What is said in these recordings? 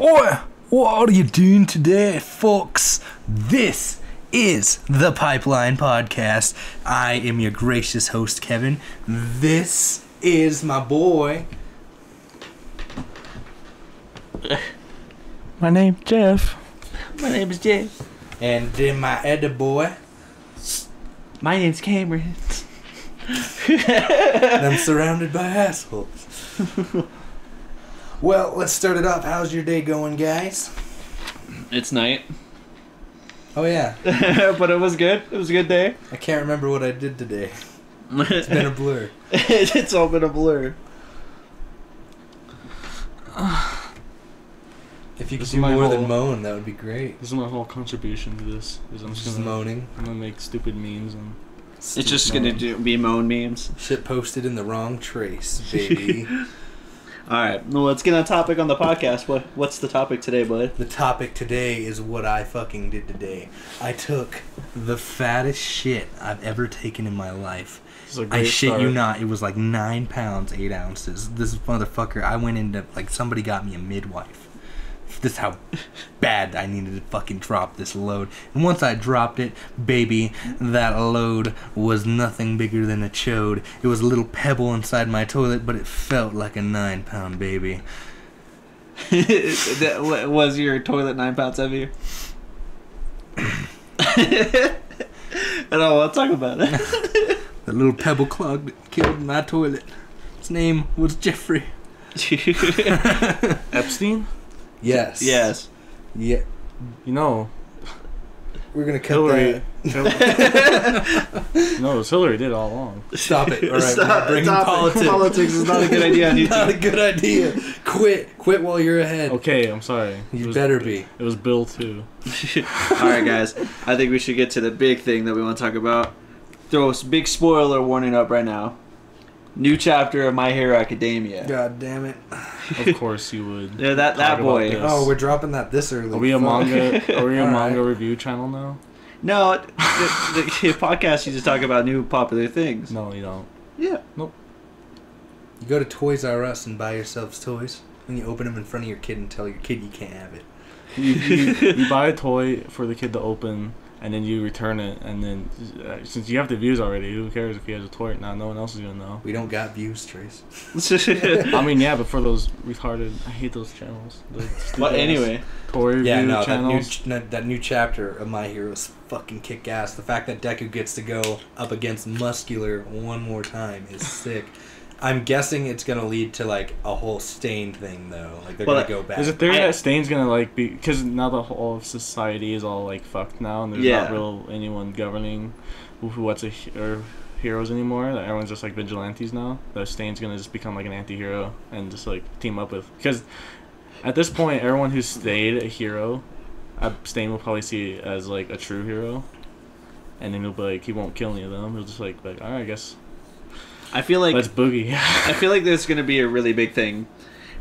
Oi, what are you doing today, folks? This is the Pipeline Podcast. I am your gracious host, Kevin. This is my boy. My name Jeff. My name is Jeff. And then my other boy. My name's Cameron. And I'm surrounded by assholes. well, let's start it off. How's your day going, guys? It's night, Oh, yeah. but it was good. It was a good day. I can't remember what I did today. It's been a blur. it's all been a blur. If you could This do is my more than moan, that would be great. This is my whole contribution to this. Is I'm just Just gonna, moaning. I'm gonna make stupid memes and It's just gonna do, be moan memes. Shit posted in the wrong trace, baby. All right. Well, let's get on topic on the podcast. What What's the topic today, bud? the topic today is what I fucking did today. I took the fattest shit I've ever taken in my life. I is a I great shit you not, it was like nine pounds, eight ounces. This motherfucker, I went into, like, somebody got me a midwife. This is how bad I needed to fucking drop this load. And once I dropped it, baby, that load was nothing bigger than a chode. It was a little pebble inside my toilet, but it felt like a nine pound baby. that, was your toilet nine pounds heavier? I don't want to talk about it. The little pebble clogged killed my toilet. His name was Jeffrey. Epstein. Yes. yes. Yeah. You know, We're gonna cut Hillary. that. no, it was Hillary did all along. Stop it. All right. Stop- we're bringing stop it. politics. Politics is not a good idea on not a good idea. Quit. Quit while you're ahead. Okay, I'm sorry. You was, better be. It was Bill too. All right, guys. I think we should get to the big thing that we want to talk about. Throw a s- big spoiler warning up right now. New chapter of My Hero Academia. God damn it. Of course you would. Yeah, that that boy. Oh, we're dropping that this early. Are we a manga? Are we a All manga right. review channel now? No, the, the, the podcast you just talk about new popular things. No, you don't. Yeah. Nope. You go to Toys R Us and buy yourselves toys, and you open them in front of your kid and tell your kid you can't have it. You, you, you buy a toy for the kid to open, and then you return it, and then uh, since you have the views already, who cares if he has a toy or not? No one else is gonna know. We don't got views, Trace. I mean, yeah, but for those retarded, I hate those channels. But anyway, toy review Yeah, no, that new, ch- that new chapter of My Hero is fucking kick ass. The fact that Deku gets to go up against Muscular one more time is sick. I'm guessing it's gonna lead to like a whole stain thing though. Like they're Well, gonna go back. There's a theory I- that Stain's gonna like be because now the whole of society is all like fucked now, and there's Yeah. not real anyone governing who, who what's a he- or heroes anymore. That everyone's just like vigilantes now. That Stain's gonna just become like an anti-hero and just like team up with because at this point, everyone who's stayed a hero, uh, Stain will probably see as like a true hero, and then he'll be like he won't kill any of them. He'll just like be like all right, I guess I feel like let's boogie. I feel like there's going to be a really big thing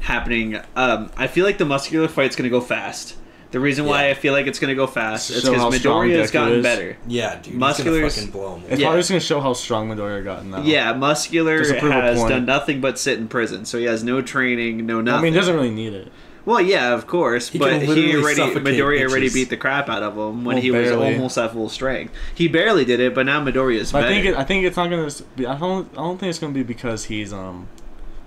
happening. Um, I feel like the muscular fight's going to go fast. The reason why Yeah. I feel like it's going to go fast is because how Midoriya has gotten is. better. yeah, dude. Muscular's- He's fucking blow him. it's Yeah. probably just gonna show how strong Midoriya gotten now. Yeah, muscular Just to prove a has point. done nothing but sit in prison, so he has no training, no nothing. I mean, he doesn't really need it. Well, yeah, of course, He but he already suffocate Midoriya already beat the crap out of him when Well, he was almost at full strength. He barely did it, but now Midoriya's But better. I think it, I think it's not gonna be. I don't. I don't think it's gonna be because he's um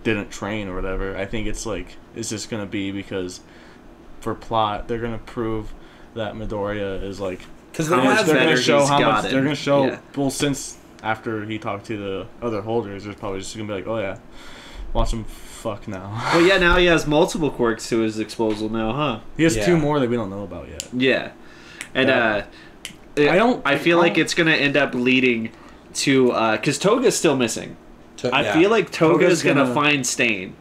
didn't train or whatever. I think it's like it's just gonna be because for plot they're gonna prove that Midoriya is like Because How there much they're gonna show how much gotten. they're gonna show. Yeah. Well, since after he talked to the other holders, there's probably just gonna be like, oh yeah, watch him fuck now. well, yeah, now he has multiple quirks to his disposal now, huh? he has Yeah. two more that we don't know about yet. Yeah, and Yeah. uh, I don't- I feel I like don't- it's gonna end up leading to because Toga's still missing. To- I yeah. feel like Toga's, Toga's gonna, gonna- find Stain,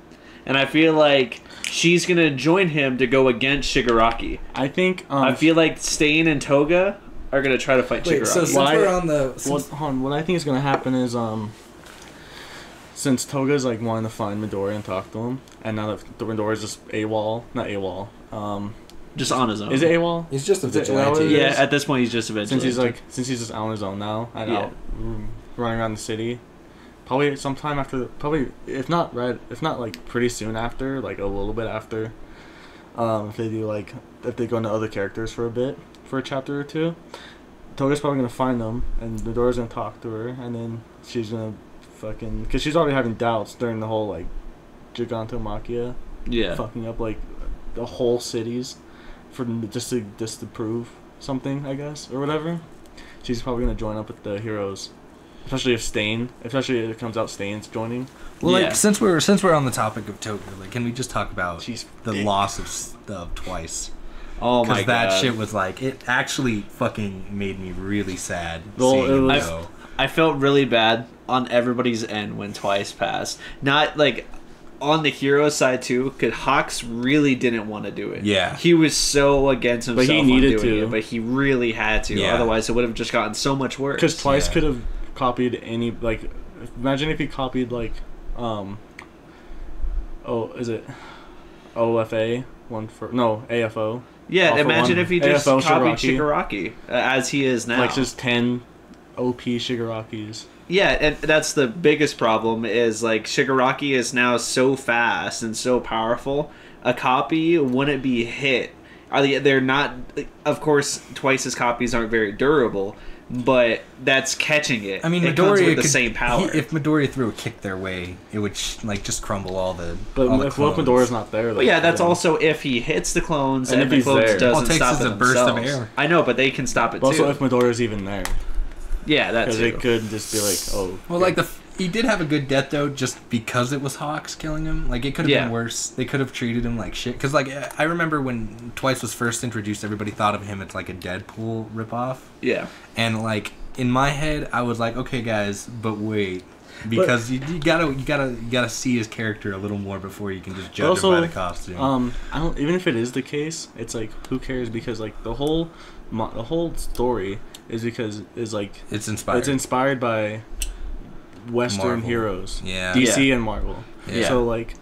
and I feel like she's gonna join him to go against Shigaraki. I think. Um, I feel like Stain and Toga are gonna try to fight Wait, Shigaraki. so since Why- we're on the What, since, hold on, what I think is gonna happen is um, since Toga's like wanting to find Midori and talk to him, and now that the Midoriya's just AWOL, not AWOL. Um, just on his own. is it AWOL? he's just a Is it- is that what vigilante. Yeah, at this point he's just a vigilante. Since he's like, since he's just on his own now and Yeah. out running around the city, probably sometime after, probably if not right, if not like pretty soon after, like a little bit after, Um, if they do like if they go into other characters for a bit for a chapter or two, Toga's probably gonna find them, and Midori's gonna talk to her, and then she's gonna fucking because she's already having doubts during the whole like Gigantomachia Yeah. fucking up like the whole cities for just to just to prove something, I guess, or whatever. She's probably gonna join up with the heroes, especially if Stain, especially if it comes out Stain's joining. Well, Yeah. like since we're since we're on the topic of tokyo like can we just talk about She's the big. loss of s- of twice? Oh my Because god. that shit was like it actually fucking made me really sad. Well, it was- go. I felt really bad on everybody's end when twice passed. Not like on the hero side too, because Hawks really didn't want to do it. Yeah. he was so against But himself. he on needed doing to. it, but he really had to. Yeah. Otherwise, it would have just gotten so much worse. Because Twice Yeah. could have copied any like, imagine if he copied like, um. Oh, is it, OFA one for no AFO yeah, imagine one. if he just AFO copied Shigaraki. Shigaraki uh, as he is now. like just ten, OP Shigarakis. Yeah, and that's the biggest problem is like Shigaraki is now so fast and so powerful. A copy wouldn't be hit. Are they? They're not. Of course, twice as copies aren't very durable, but that's catching it. I mean, it comes Midoriya with the could- same power. he- if Midoriya threw a kick their way, it would sh- like just crumble all the. But all if Wolf clones. Midoriya's not there, but yeah, that's then- also if he hits the clones And and, if the clones there. doesn't All it takes stop is it a burst of themselves. air. I know, but they can stop it But also, too. if Midoriya's even there, yeah, that's because it could just be like, oh, Well, like the he did have a good death though, just because it was Hawks killing him. Like it could have Yeah. been worse. They could have treated him like shit. Because like I remember when Twice was first introduced, everybody thought of him as like a Deadpool ripoff, yeah. and like in my head, I was like, okay, guys, but wait. Because you, you gotta you gotta you gotta see his character a little more before you can just judge Also, him by the costume. Um, I don't. Even if it is the case, it's like who cares? Because like the whole, mo- the whole story is because is like it's inspired. it's inspired by Western Marvel. heroes, yeah. DC and Marvel. Yeah. So like,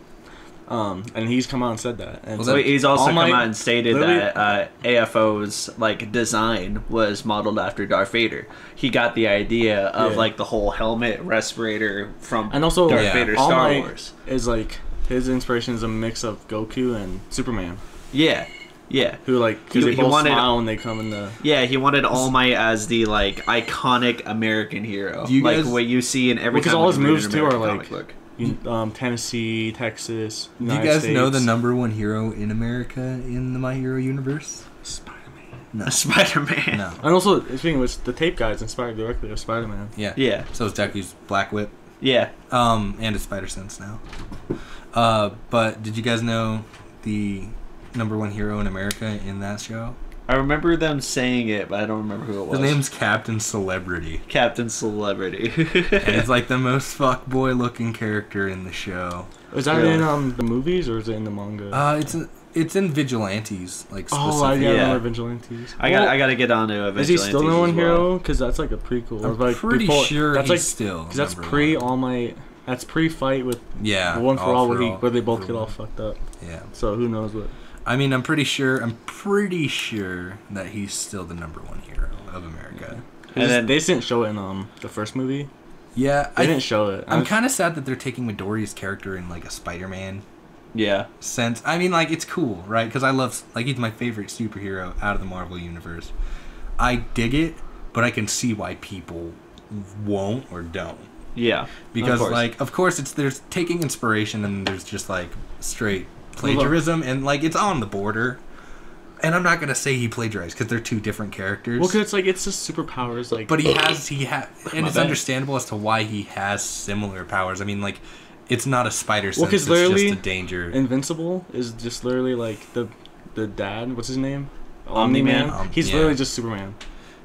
um, and he's come out and said that. And Well, so So he's also come my- out and stated that uh, AFO's like design was modeled after Darth Vader. He got the idea of Yeah. like the whole helmet respirator from and also Darth Yeah. Vader all Star my- Wars. is like his inspiration is a mix of Goku and Superman, Yeah, yeah, who like because He- they he both wanted- smile when they come in the. yeah. He wanted All Might as the like iconic American hero, Do you like guys- what you see in every. Because time all his moves, too, are, American like- comic book. Um, Tennessee, Texas. Do you United guys know the number one hero in America in the My Hero universe? Spider-Man. No. Spider Man. No. And also, speaking of which, the tape guy is inspired directly of Spider-Man. Yeah. Yeah, So is Deku's Black Whip. yeah. Um, and his Spider Sense now. Uh, but did you guys know the number one hero in America in that show? I remember them saying it, but I don't remember who it was. His name's Captain Celebrity. Captain Celebrity. and he's like the most fuckboy looking character in the show. Is that Really? in um the movies or is it in the manga? Uh, it's it's in Vigilantes, like oh, I specifically. yeah, Yeah. remember Vigilantes. I got I got to get on to Is he still Vigilantes the one well. hero? Because that's like a prequel. or I'm like pretty before- sure that's he's like still. because that's pre one. all my. That's pre-fight with Yeah, one for all, for where, he, where they both get all fucked up. Yeah, So who knows what? I mean, I'm pretty sure. I'm pretty sure that he's still the number one hero of America. And And then then- they didn't show it in um the first movie. Yeah, They I didn't show it. I I'm was- kind of sad that they're taking Midoriya's character in like a Spider-Man Yeah. sense. I mean, like it's cool, right? Because I love like he's my favorite superhero out of the Marvel universe. I dig it, but I can see why people won't or don't. Yeah. Because course. like, of course, it's there's taking inspiration and there's just like straight plagiarism and like it's on the border. And I'm not gonna say he plagiarized because they're two different characters. Well, because it's like it's just superpowers. Like, but he has he ha and My it's bad. understandable as to why he has similar powers. I mean, like, it's not a spider sense. 'cause it's literally just a danger. Invincible is just literally like the the dad. What's his name? Omni-Man? Um, He's yeah. literally just Superman.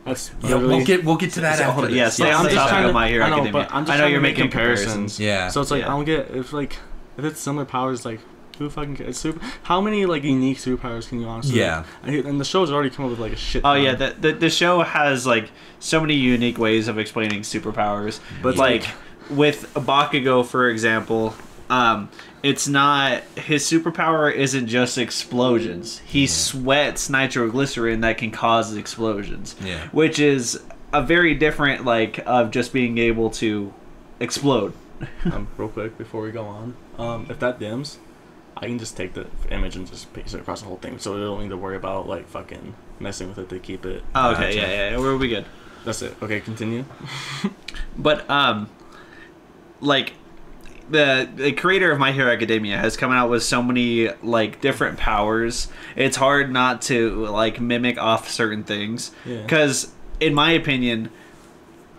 That's yeah, we'll get we'll get to that So, after this. yeah, stay Yeah, on I'm the just topic of to- My Hero I know, Academia. but I'm just I know you're making comparisons. comparisons. Yeah. So it's like Yeah. I don't get if like if it's similar powers like who fucking cares? Super. How many like unique superpowers can you honestly? Yeah. I, and the show's already come up with like a shit. Oh ton. yeah, the, the the show has like so many unique ways of explaining superpowers. But, like like- with Bakugo, for example, um, it's not his superpower isn't just explosions. He sweats nitroglycerin that can cause explosions. Yeah. which is a very different like of just being able to explode. um, real quick before we go on, um, if that dims, I can just take the image and just paste it across the whole thing, so they don't need to worry about like fucking messing with it to keep it. Oh, okay, yeah, yeah, yeah, we'll be good. That's it. Okay, continue. But um, like the the creator of My Hero Academia has come out with so many like different powers. It's hard not to like mimic off certain things Yeah. because, in my opinion.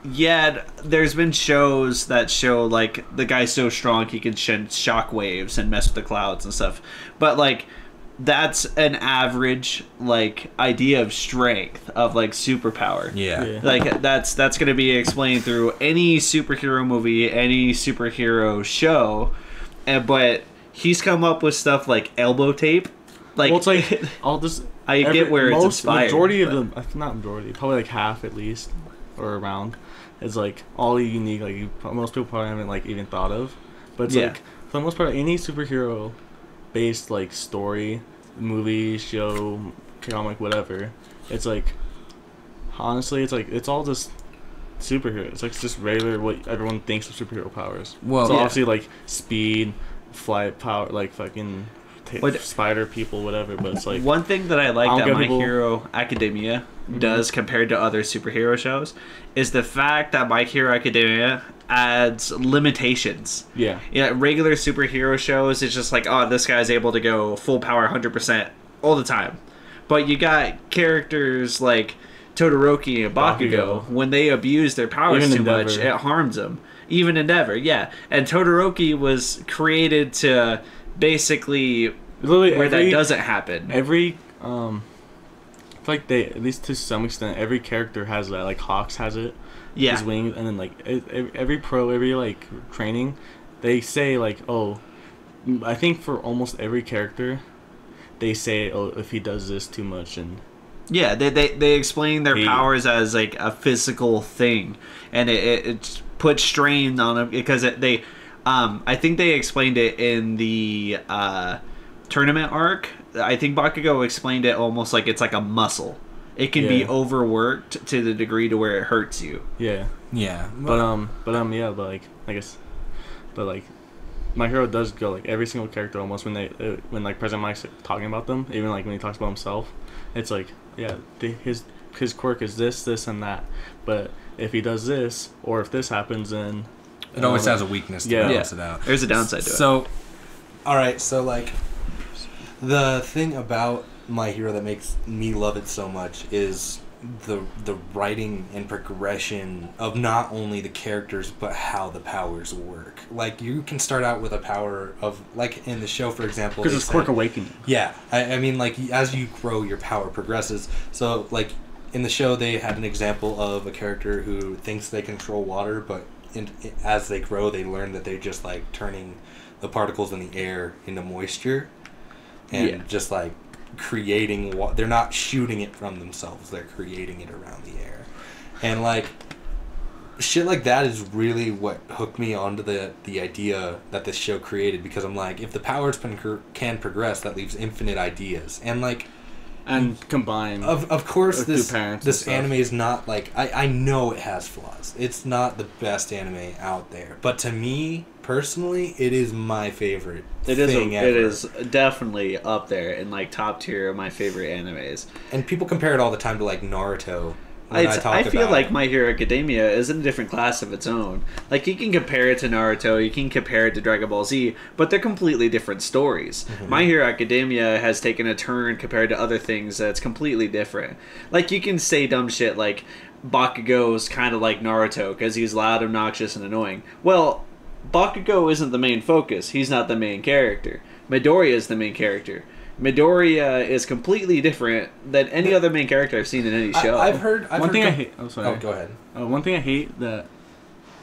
Yeah, there's been shows that show like the guy's so strong he can send shock waves and mess with the clouds and stuff. But like that's an average like idea of strength of like superpower Yeah. Yeah. like that's that's going to be explained through any superhero movie any superhero show and but he's come up with stuff like elbow tape like well, it's like I'll just. I get where it's most inspired, majority of but- them, uh, not majority, probably like half at least, or around, is like all unique. Like you, most people probably haven't like even thought of, but it's Yeah. like for the most part, any superhero based like story, movie, show, comic, whatever, it's like honestly, it's like it's all just superhero. It's like just regular what everyone thinks of superhero powers. Well, so yeah. obviously like speed, flight power, like fucking What- spider people, whatever. But it's like one thing that i like that my people- hero academia Does compared to other superhero shows is the fact that my hero academia adds limitations yeah, Yeah, regular superhero shows, it's just like, oh, this guy's able to go full power 100% all the time. But you got characters like Todoroki and Bakugo, Bakugo. when they abuse their powers Even too much, it harms them. Even Endeavor, yeah. And Todoroki was created to basically literally where every, that doesn't happen. every um, feel like they at least to some extent every character has that. Like Hawks has it, Yeah. his wings, and then like every pro, every like training, they say like, oh, I think for almost every character, they say, oh, if he does this too much, and Yeah, they, they, they explain their powers as like a physical thing, and it, it, it puts strain on them because it, they, um, I think they explained it in the uh, tournament arc. I think Bakugo explained it almost like it's like a muscle. It can be overworked to the degree to where it hurts you. yeah, Yeah. but um, but um, yeah, but like I guess, but like. My hero does go like every single character almost when they uh, when like Present Mic's talking about them even like when he talks about himself, it's like yeah the, his his quirk is this this and that, but if he does this or if this happens then it always um, has a weakness to yeah. balance it out. There's a downside to it. So, all right. So like, the thing about my hero that makes me love it so much is the the writing and progression of not only the characters but how the powers work. Like you can start out with a power of like in the show, for example, because it's said- quirk awakening. yeah, I, I mean, like as you grow, your power progresses. So, like in the show, they had an example of a character who thinks they control water, but in, as they grow, they learn that they're just like turning the particles in the air into moisture, and Yeah. just like creating. Wa- they're not shooting it from themselves; they're creating it around the air, and like shit like that is really what hooked me onto the the idea that this show created because I'm like if the powers can, can progress that leaves infinite ideas and like and combine. of of course this this anime is not like I I know it has flaws it's not the best anime out there but to me personally it is my favorite It is. A, ever. it is definitely up there in like top tier of my favorite animes. and people compare it all the time to like Naruto when It's, talk I, feel about like. My Hero Academia is in a different class of its own. Like you can compare it to Naruto, you can compare it to Dragon Ball Z, but they're completely different stories. Mm-hmm. My Hero Academia has taken a turn compared to other things that's completely different. Like you can say dumb shit like Bakugo's kind of like Naruto because he's loud, obnoxious, and annoying. Well, Bakugo isn't the main focus. He's not the main character. Midoriya is the main character. Midoriya is completely different than any other main character I've seen in any show. I, have heard I've one heard thing I hate. Oh, sorry. oh go ahead Uh, one thing I hate that,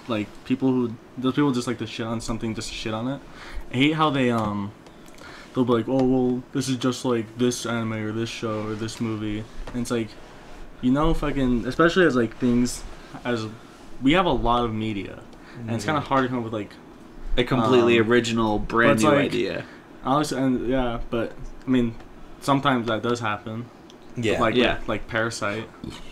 like people who those people just like to shit on something just to shit on it. I hate how they um, they'll be like, oh well, this is just like this anime or this show or this movie, and it's like, you know, fucking, especially as like things, as we have a lot of media, and it's kind of hard to come up with like, a completely Um, original, brand new like- idea. honestly, and yeah, but I mean, sometimes that does happen. yeah Like Yeah. like Parasite,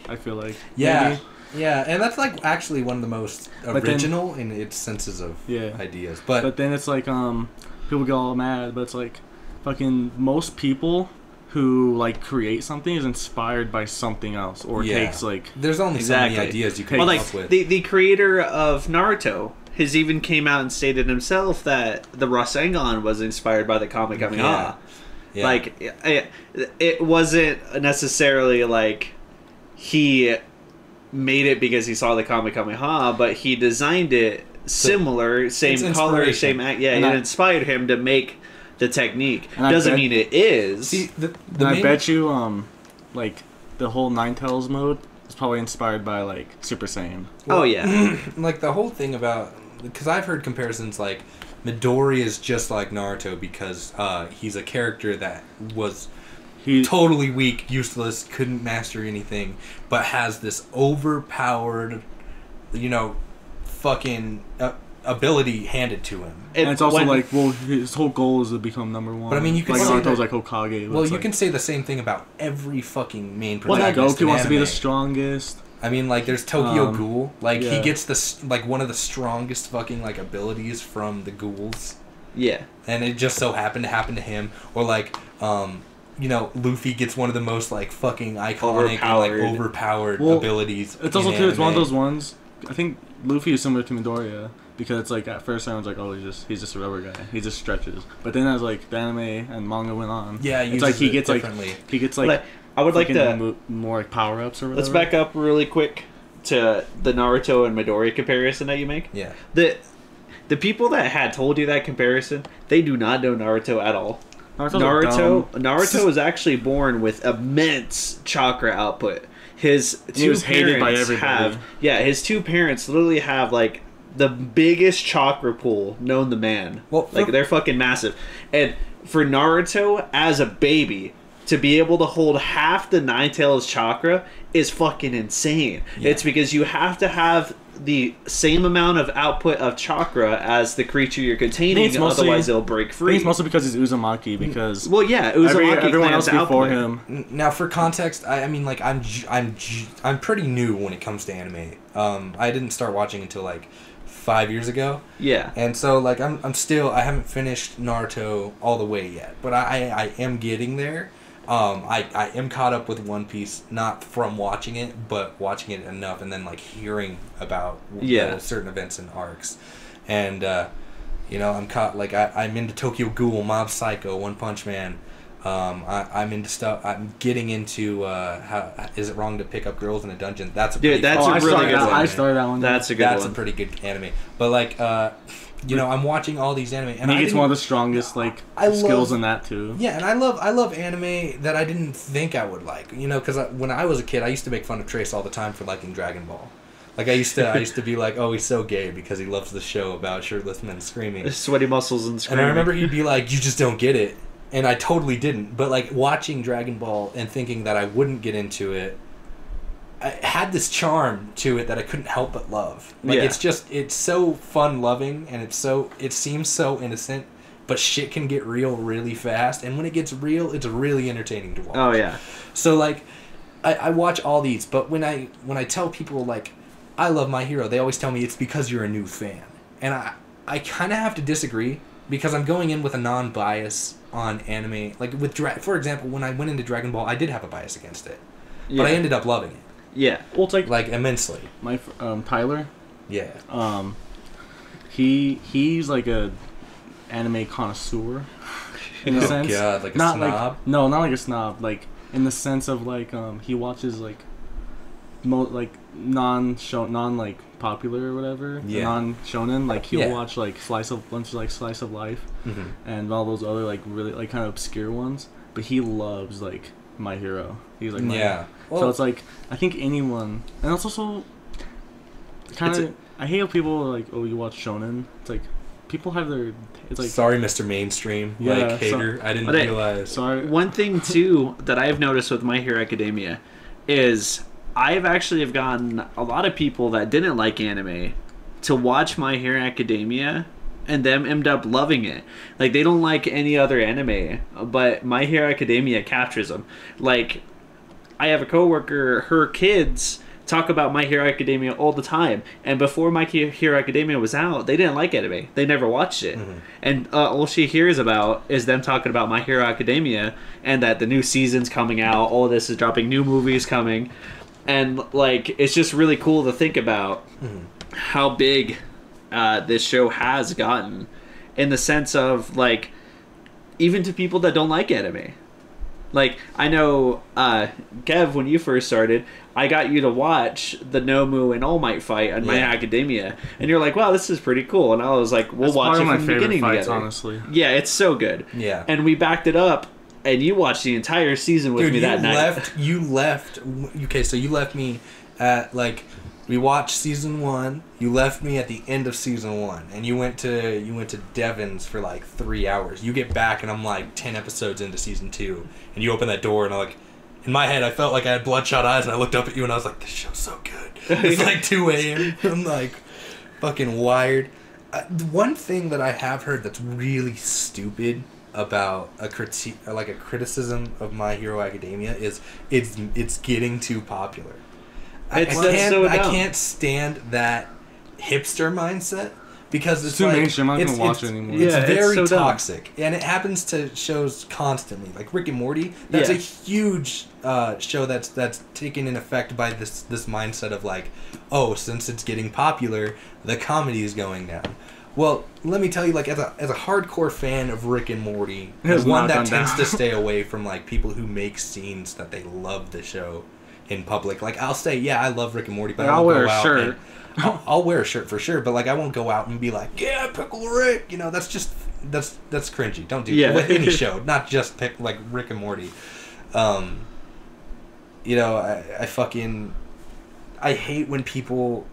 I feel like. Yeah. maybe. Yeah, and that's like actually one of the most But then- original in its senses of Yeah. ideas. But, But then it's like um, people get all mad, but it's like fucking most people who like create something is inspired by something else or Yeah. takes like There's only Exactly. so many ideas you can well, come like up with. the the creator of Naruto has even came out and stated himself that the Rasengan was inspired by the Kamehameha. Yeah. Yeah. Like it, it wasn't necessarily like he made it because he saw the Kamehameha, but he designed it similar, same color, same act. Yeah, And it I- inspired him to make the technique. Doesn't bet- mean it is. See, the, the and I bet you um like the whole Nine Tails mode is probably inspired by like Super Saiyan. oh yeah, like the whole thing about because I've heard comparisons like Midori is just like Naruto because uh, he's a character that was He totally weak, useless, couldn't master anything, but has this overpowered, you know, fucking uh, ability handed to him. and it's also when- like well his whole goal is to become number one. But, I mean, you can like say Naruto's that- like Hokage. Well, you like, can say the same thing about every fucking main well, that protagonist. Goku in wants to be the strongest. I mean, like, there's Tokyo Um, Ghoul. Like, he gets the like one of the strongest fucking like abilities from the ghouls. yeah. and it just so happened to happen to him or like um you know luffy gets one of the most like fucking iconic and like Overpowered. overpowered Well, abilities It's also in too. It's one of those ones. I think Luffy is similar to Midoriya because it's like at first I was like, oh, he's just he's just a rubber guy. He just stretches. But then as like the anime and manga went on, yeah he it's like he gets like he gets like. Like, I would like to. mo- more like power ups or whatever. Let's back up really quick to the Naruto and Midori comparison that you make. yeah The the people that had told you that comparison, they do not know Naruto at all. Naruto's Naruto dumb. Naruto was actually born with immense chakra output. His two He was hated by parents everybody. have yeah, his two parents literally have like the biggest chakra pool known to man. Well, like for- they're fucking massive. And for Naruto as a baby to be able to hold half the Nine Tails chakra is fucking insane. Yeah. It's because you have to have the same amount of output of chakra as the creature you're containing, it's mostly- otherwise it'll break I think free. it's mostly because he's Uzumaki because well, yeah, it was every, Uzumaki everyone else before output. him. Now for context I, I mean like i'm j- i'm j- i'm pretty new when it comes to anime um i didn't start watching until like five years ago Yeah. and so like i'm, I'm still i haven't finished naruto all the way yet but i i, I am getting there um, I, I am caught up with One Piece, not from watching it, but watching it enough, and then like hearing about Yeah. the certain events and arcs, and uh, you know I'm caught like I, I'm into Tokyo Ghoul, Mob Psycho, One Punch Man. Um, I, I'm into stuff. I'm getting into uh, how is it wrong to pick up girls in a dungeon? That's a Dude, pretty that's oh, really good that, one. I started that one. That's a good that's one. a pretty good anime. But like, uh, you know, I'm watching all these anime, and and I he gets didn't- one of the strongest like I skills love- in that too. Yeah, and I love I love anime that I didn't think I would like. You know, because when I was a kid, I used to make fun of Trace all the time for liking Dragon Ball. Like I used to I used to be like, oh, he's so gay because he loves the show about shirtless men screaming. Sweaty muscles and screaming." And. I remember he'd be like, you just don't get it. And I totally didn't. But like watching Dragon Ball and thinking that I wouldn't get into it, I had this charm to it that I couldn't help but love. Like Yeah. it's just it's so fun loving and it's so it seems so innocent, but shit can get real really fast. And when it gets real, it's really entertaining to watch. Oh yeah. So like, I, I watch all these, but when I when I tell people like, I love my hero, they always tell me it's because you're a new fan, and I I kind of have to disagree because I'm going in with a non-bias on anime. Like with Dra- for example, when I went into Dragon Ball, I did have a bias against it, Yeah. but I ended up loving it yeah. Well, it's like like immensely. my um, Tyler. Yeah. Um, he he's like a anime connoisseur in a Oh, sense. God, like a not snob? like no, not like a snob. Like in the sense of like um he watches like mo like non show non like popular or whatever. Yeah. Non shonen. Like he'll Yeah. watch like slice of bunch of like slice of life hmm and all those other like really like kind of obscure ones. But he loves like My Hero. He's like my yeah. so Well, it's like I think anyone, and it's also kind of. I hate how people are like, oh, you watch shonen. It's like people have their. It's like sorry, Mr. Mainstream. Yeah, like so- hater. I didn't But I- realize. sorry. One thing too that I've noticed with My Hero Academia is I've actually have gotten a lot of people that didn't like anime to watch My Hero Academia and them end up loving it. Like they don't like any other anime, but My Hero Academia captures them. Like I have a coworker, her kids talk about My Hero Academia all the time. And before My Hero Academia was out, they didn't like anime. They never watched it. And uh, all she hears about is them talking about My Hero Academia and that the new season's coming out. All this is dropping, new movies coming. And like, it's just really cool to think about how big uh, this show has gotten in the sense of like even to people that don't like anime like i know uh kev when you first started i got you to watch the nomu and all might fight on my Yeah. academia and you're like wow this is pretty cool and i was like we'll That's watch it from the beginning fights, together honestly. yeah it's so good Yeah. and we backed it up and you watched the entire season with Dude, me that night You left. You left. Okay, so you left me at like we watched season one. You left me at the end of season one, and you went to you went to Devon's for like three hours. You get back, and I'm like ten episodes into season two, and you open that door, and I'm like. In my head, I felt like I had bloodshot eyes, and I looked up at you, and I was like, "This show's so good." It's like 2 a.m. I'm like, fucking wired. Uh, the one thing that I have heard that's really stupid about a critique, like a criticism of My Hero Academia, is it's it's getting too popular. I, I can't so I can't stand that hipster mindset because it's too like, mainstream, I'm not it's, gonna watch it anymore. It's Yeah, it's very so dumb. toxic, and it happens to shows constantly, like Rick and Morty. That's Yeah. a huge uh, show that's that's taken in effect by this this mindset of like, oh, since it's getting popular, the comedy is going down. Well, let me tell you, like as a as a hardcore fan of Rick and Morty, It one that tends down. to stay away from like people who make scenes that they love the show in public. Like I'll say, yeah, I love Rick and Morty, but Like, I I'll wear go a out shirt. and- I'll, I'll wear a shirt for sure, but like I won't go out and be like, yeah, pickle Rick. You know, that's just that's that's cringy. Don't do Yeah. that with any show, not just pick like Rick and Morty. Um, you know, I, I fucking I hate when people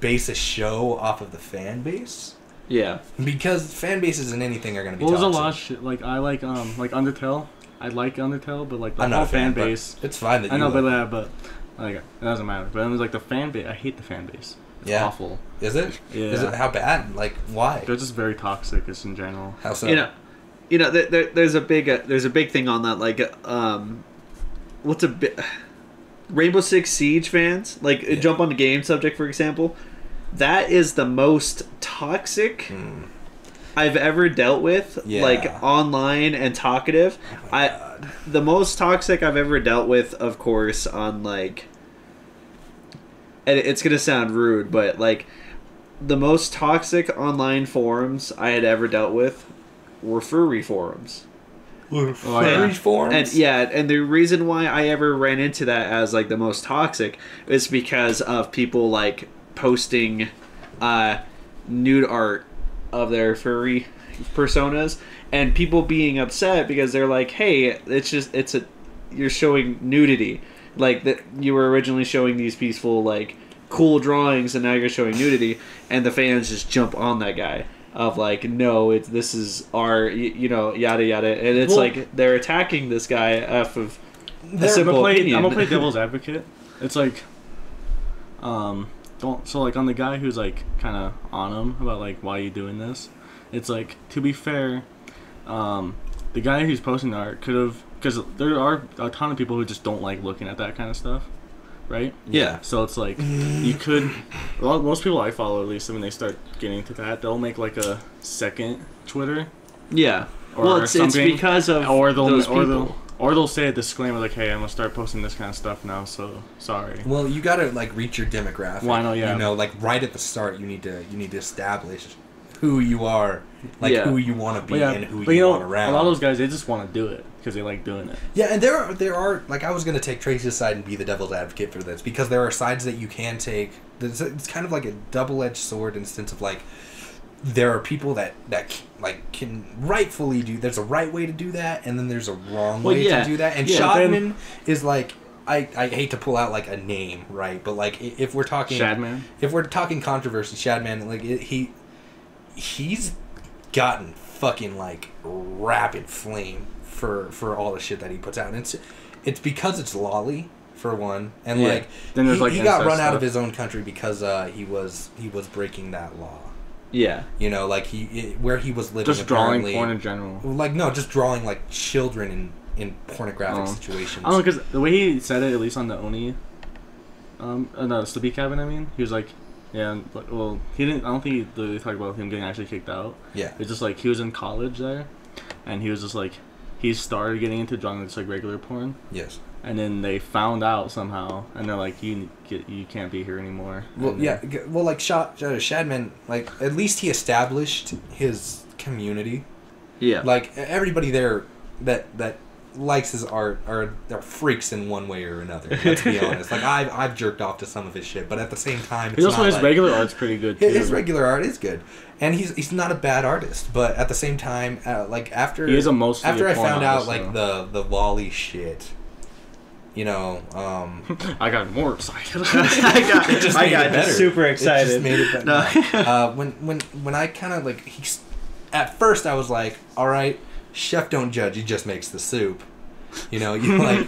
base a show off of the fan base yeah because fan bases in anything are going to be. Well, there's a lot of shit. Like I like um like Undertale. I like Undertale, but like the I'm whole not a fan, fan base. It's fine that I you know, but love uh, but like it doesn't matter. But it was like the fan base. I hate the fan base. It's Yeah. awful. Is it? Yeah. Is it how bad? Like why? They're just very toxic, just in general. How so? you know you know there, there, there's a big uh, there's a big thing on that like um what's a bit rainbow six siege fans like Yeah. jump on the game subject for example that is the most toxic Hmm. I've ever dealt with Yeah. like online and talkative Oh i God. the most toxic i've ever dealt with of course on like and it's gonna sound rude but like the most toxic online forums i had ever dealt with were furry forums Oh, Furry yeah. forums? and yeah and the reason why i ever ran into that as like the most toxic is because of people like posting uh nude art of their furry personas and people being upset because they're like hey it's just it's a you're showing nudity like that you were originally showing these peaceful like cool drawings and now you're showing nudity and the fans just jump on that guy of like no it's this is our you, you know yada yada and it's Well- like they're attacking this guy off of a They're- simple play, opinion. I'm gonna play devil's advocate. It's like, um, don't so like on the guy who's like kind of on him about like why you doing this. It's like to be fair, um, the guy who's posting the art could have because there are a ton of people who just don't like looking at that kind of stuff, right? yeah So it's like you could. Well, most people I follow, at least, when they start getting to that, they'll make like a second Twitter, yeah or well it's, it's because of or they'll those or people they'll or they'll say a disclaimer like, "Hey, I'm gonna start posting this kind of stuff now." So sorry. Well, you gotta like reach your demographic. Well, I know, yeah. You know, like right at the start, you need to you need to establish who you are, like Yeah. who you want to be, yeah, and who but you, you know, want around. a lot of those guys they just want to do it because they like doing it. Yeah, and there are there are like I was gonna take Tracy's side and be the devil's advocate for this because there are sides that you can take. It's, it's kind of like a double edged sword in sense of like there are people that that like can rightfully do. There's a right way to do that, and then there's a wrong Well, way yeah, to do that. And yeah, Shadman then- is like. I, I hate to pull out like a name, right? But like if we're talking Shadman. if we're talking controversy, Shadman, like it, he, he's gotten fucking like rapid flame for for all the shit that he puts out. And it's it's because it's lolly for one, and Yeah. like Then there's, he, like, he got run out of his own country because uh, he was he was breaking that law. Yeah You know, like he it, where he was living. Just drawing apparently- porn in general. Like no, just drawing like children in in pornographic Oh. situations. I don't know because the way he said it, at least on the Oni Um, uh, no, it's the B cabin. I mean, he was like, yeah. and, like, Well, he didn't. I don't think he, they talked about him getting actually kicked out. Yeah. It's just like he was in college there, and he was just like, he started getting into drawing just like regular porn, Yes. And then they found out somehow, and they're like, you get, you can't be here anymore. Well, And yeah. Well, like Shad, uh, Shadman, like at least he established his community. Yeah. Like everybody there that that likes his art are are freaks in one way or another. Let's be honest. Like I've I've jerked off to some of his shit, but at the same time, it's He also not his like, regular art's pretty good too. His, his regular art is good, and he's he's not a bad artist. But at the same time, uh, like after He is a mostly after a I found out artist, like the the lolly shit, you know, um, I got more excited. I got, It just I made got it better. super It just made it better. No. uh, when when when I kind of like he's at first I was like, all right, chef don't judge. He just makes the soup. You know, you like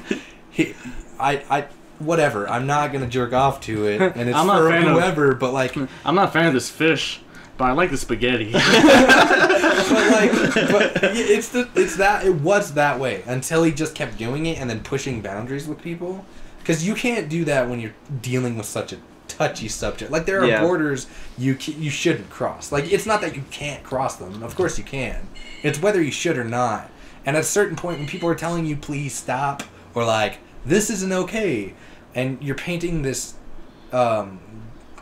he, I I whatever. I'm not gonna jerk off to it, and it's I'm not for fan of- whoever. But like, I'm not a fan of this fish, but I like the spaghetti. but like, but it's the it's that it was that way until he just kept doing it and then pushing boundaries with people. Because you can't do that when you're dealing with such a touchy subject. Like there are Yeah. borders you ca- you shouldn't cross. Like it's not that you can't cross them. Of course you can. It's whether you should or not. And at a certain point, when people are telling you please stop or like this isn't okay, and you're painting this um,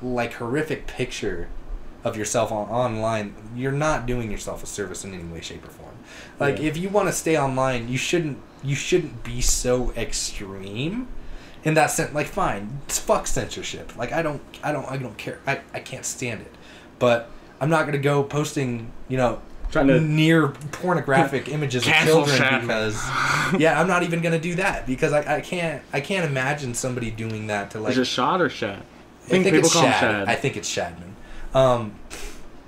like horrific picture of yourself on, online, you're not doing yourself a service in any way, shape, or form. Like Yeah. if you want to stay online, you shouldn't you shouldn't be so extreme. In that sense, like fine, it's fuck censorship. Like I don't, I don't, I don't care. I, I can't stand it. But I'm not gonna go posting, you know, Trying to near pornographic images of children because yeah, I'm not even gonna do that because I, I can't I can't imagine somebody doing that to like Is it Shad or Shad? I think, people it's call Shad. Shad. I think it's Shadman. Um,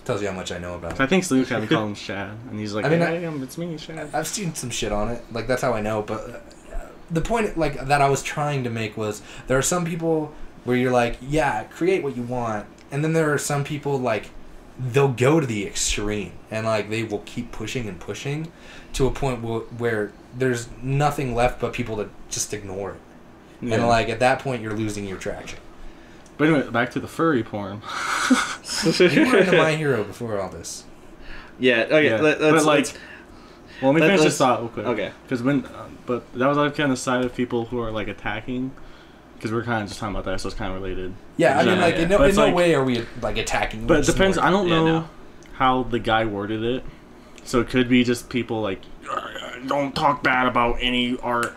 tells you how much I know about I think Luke had call him Shad, and he's like, I mean, hey, um, it's me, Shad. I've seen some shit on it. Like that's how I know. But uh, the point like that I was trying to make was there are some people where you're like, yeah, create what you want, and then there are some people like they'll go to the extreme and like they will keep pushing and pushing to a point where, where there's nothing left but people to just ignore it. Yeah. And like at that point, you're losing your traction. But anyway, back to the furry porn. You were into My Hero before all this. yeah. Okay. Yeah. Let, But, let's, like, let's- Well, let me Let- finish let's- this thought real quick. okay. Because when, uh, but that was like kind of side of people who are like attacking. Because we're kind of just talking about that, so it's kind of related. Yeah, I mean, Yeah, like yeah. in no, But in it's no like- way are we like attacking. But it depends. more- I don't Yeah, know no. how the guy worded it. So it could be just people like, don't talk bad about any art.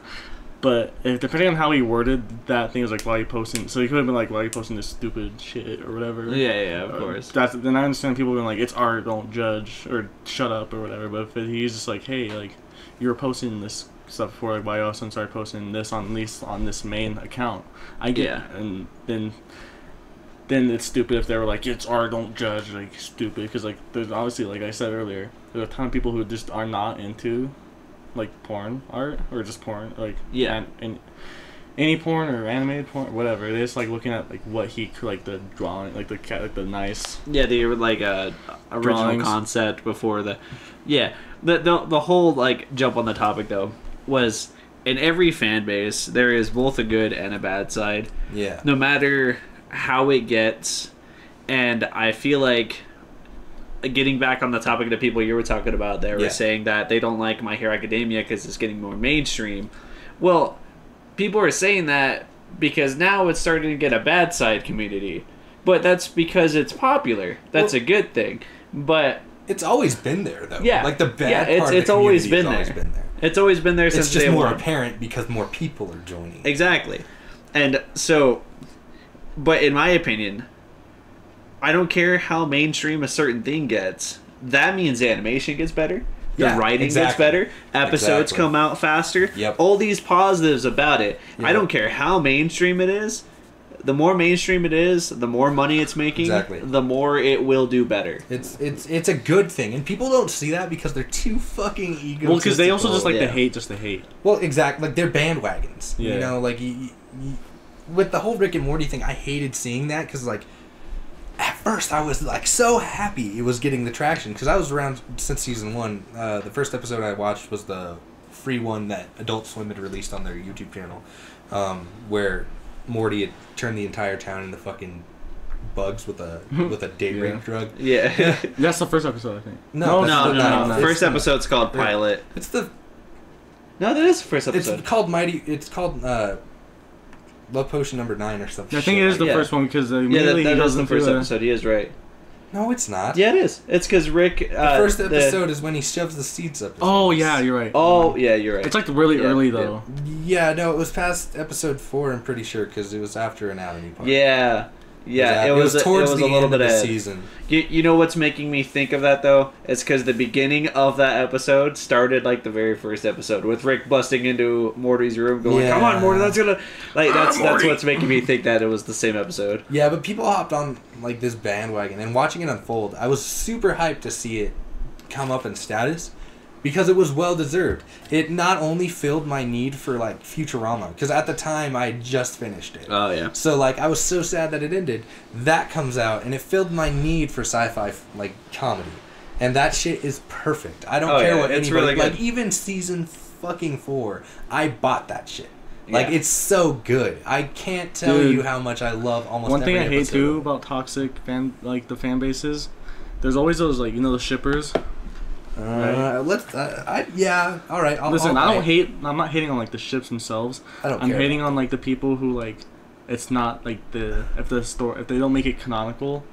But if, depending on how he worded that thing, it was like, why are you posting? So he could have been like, why are you posting this stupid shit or whatever. yeah, yeah, of Uh, course. That's then I understand people being like, it's art, don't judge or shut up or whatever. But if he's just like, hey, like, you were posting this stuff before, like, why else and start posting this on least on this main account? I get, Yeah. and then then it's stupid if they were like, it's art, don't judge, like stupid, because like there's obviously like I said earlier, there's a ton of people who just are not into like porn art or just porn, like Yeah. and, and any porn or animated porn, whatever. They're like looking at like what he like the drawing, like the cat, like the nice Yeah, the like uh, original Drawings. concept before the, yeah, the, the the whole like jump on the topic though was in every fan base there is both a good and a bad side, Yeah. no matter how it gets, and I feel like getting back on the topic of the people you were talking about, they were saying that they don't like My Hero Academia because it's getting more mainstream. Well, people are saying that because now it's starting to get a bad side community. But that's because it's popular. That's Well- a good thing. But It's always been there though. Yeah. Like the bad Yeah, it's- part of it's the always been there. always been there. it's always been there since It's just day more apparent because more people are joining. Exactly. And so, but in my opinion, I don't care how mainstream a certain thing gets. That means animation gets better. The Yeah, writing gets better. Episodes Exactly. come out faster. Yep. All these positives about it. I don't care how mainstream it is. The more mainstream it is, the more money it's making. Exactly. The more it will do better. It's it's it's a good thing, and people don't see that because they're too fucking egotistical. Well, because they also just like yeah. to hate, just to hate. Well, exactly. Like they're bandwagons. Yeah. You know, like you, you, you- with the whole Rick and Morty thing, I hated seeing that because like at first I was like so happy it was getting the traction because I was around since season one. Uh, the first episode I watched was the free one that Adult Swim had released on their YouTube channel, um, where Morty had turned the entire town into fucking bugs with a with a date Yeah. rape drug. Yeah. That's the first episode, I think. No, that's no, the- no, no, no, The first it's- episode's called Pilot. It's the No, that is the first it's called Mighty. It's called uh, Love Potion number nine or something. I think it is the Yeah. first one because uh, yeah, that, immediately that he is goes the into first a- episode. He is right. No, it's not. Yeah, it is. It's because Rick. The Uh, first the- episode is when he shoves the seeds up. his Oh ass. yeah, you're right. Oh, yeah, you're right. It's like really Yeah, early yeah. though. Yeah, no, it was past episode four. I'm pretty sure because it was after Anatomy Park. yeah, yeah. It was. towards it was the a little end bit of the season. You, you know what's making me think of that though? It's because the beginning of that episode started like the very first episode with Rick busting into Morty's room, going, "Come on, Morty, that's gonna like that's that's what's making me think that it was the same episode." Yeah, but people hopped on like this bandwagon and watching it unfold. I was super hyped to see it come up in status because it was well deserved. It not only filled my need for like Futurama because at the time I just finished it. Oh yeah. So like I was so sad that it ended. That comes out and it filled my need for sci-fi like comedy. And that shit is perfect. I don't Oh, care yeah, what it's anybody really good. like even season fucking 4. I bought that shit. Like Yeah. it's so good. I can't tell Dude. you how much I love almost One thing I hate episode too about toxic fan like the fan bases, there's always those like you know the shippers. Uh, let's. Uh, I yeah. All right. I'll, Listen, I'll I don't hate. I'm not hating on like the ships themselves. I don't I'm care. hating on like the people who like, it's not like the if the story if they don't make it canonical,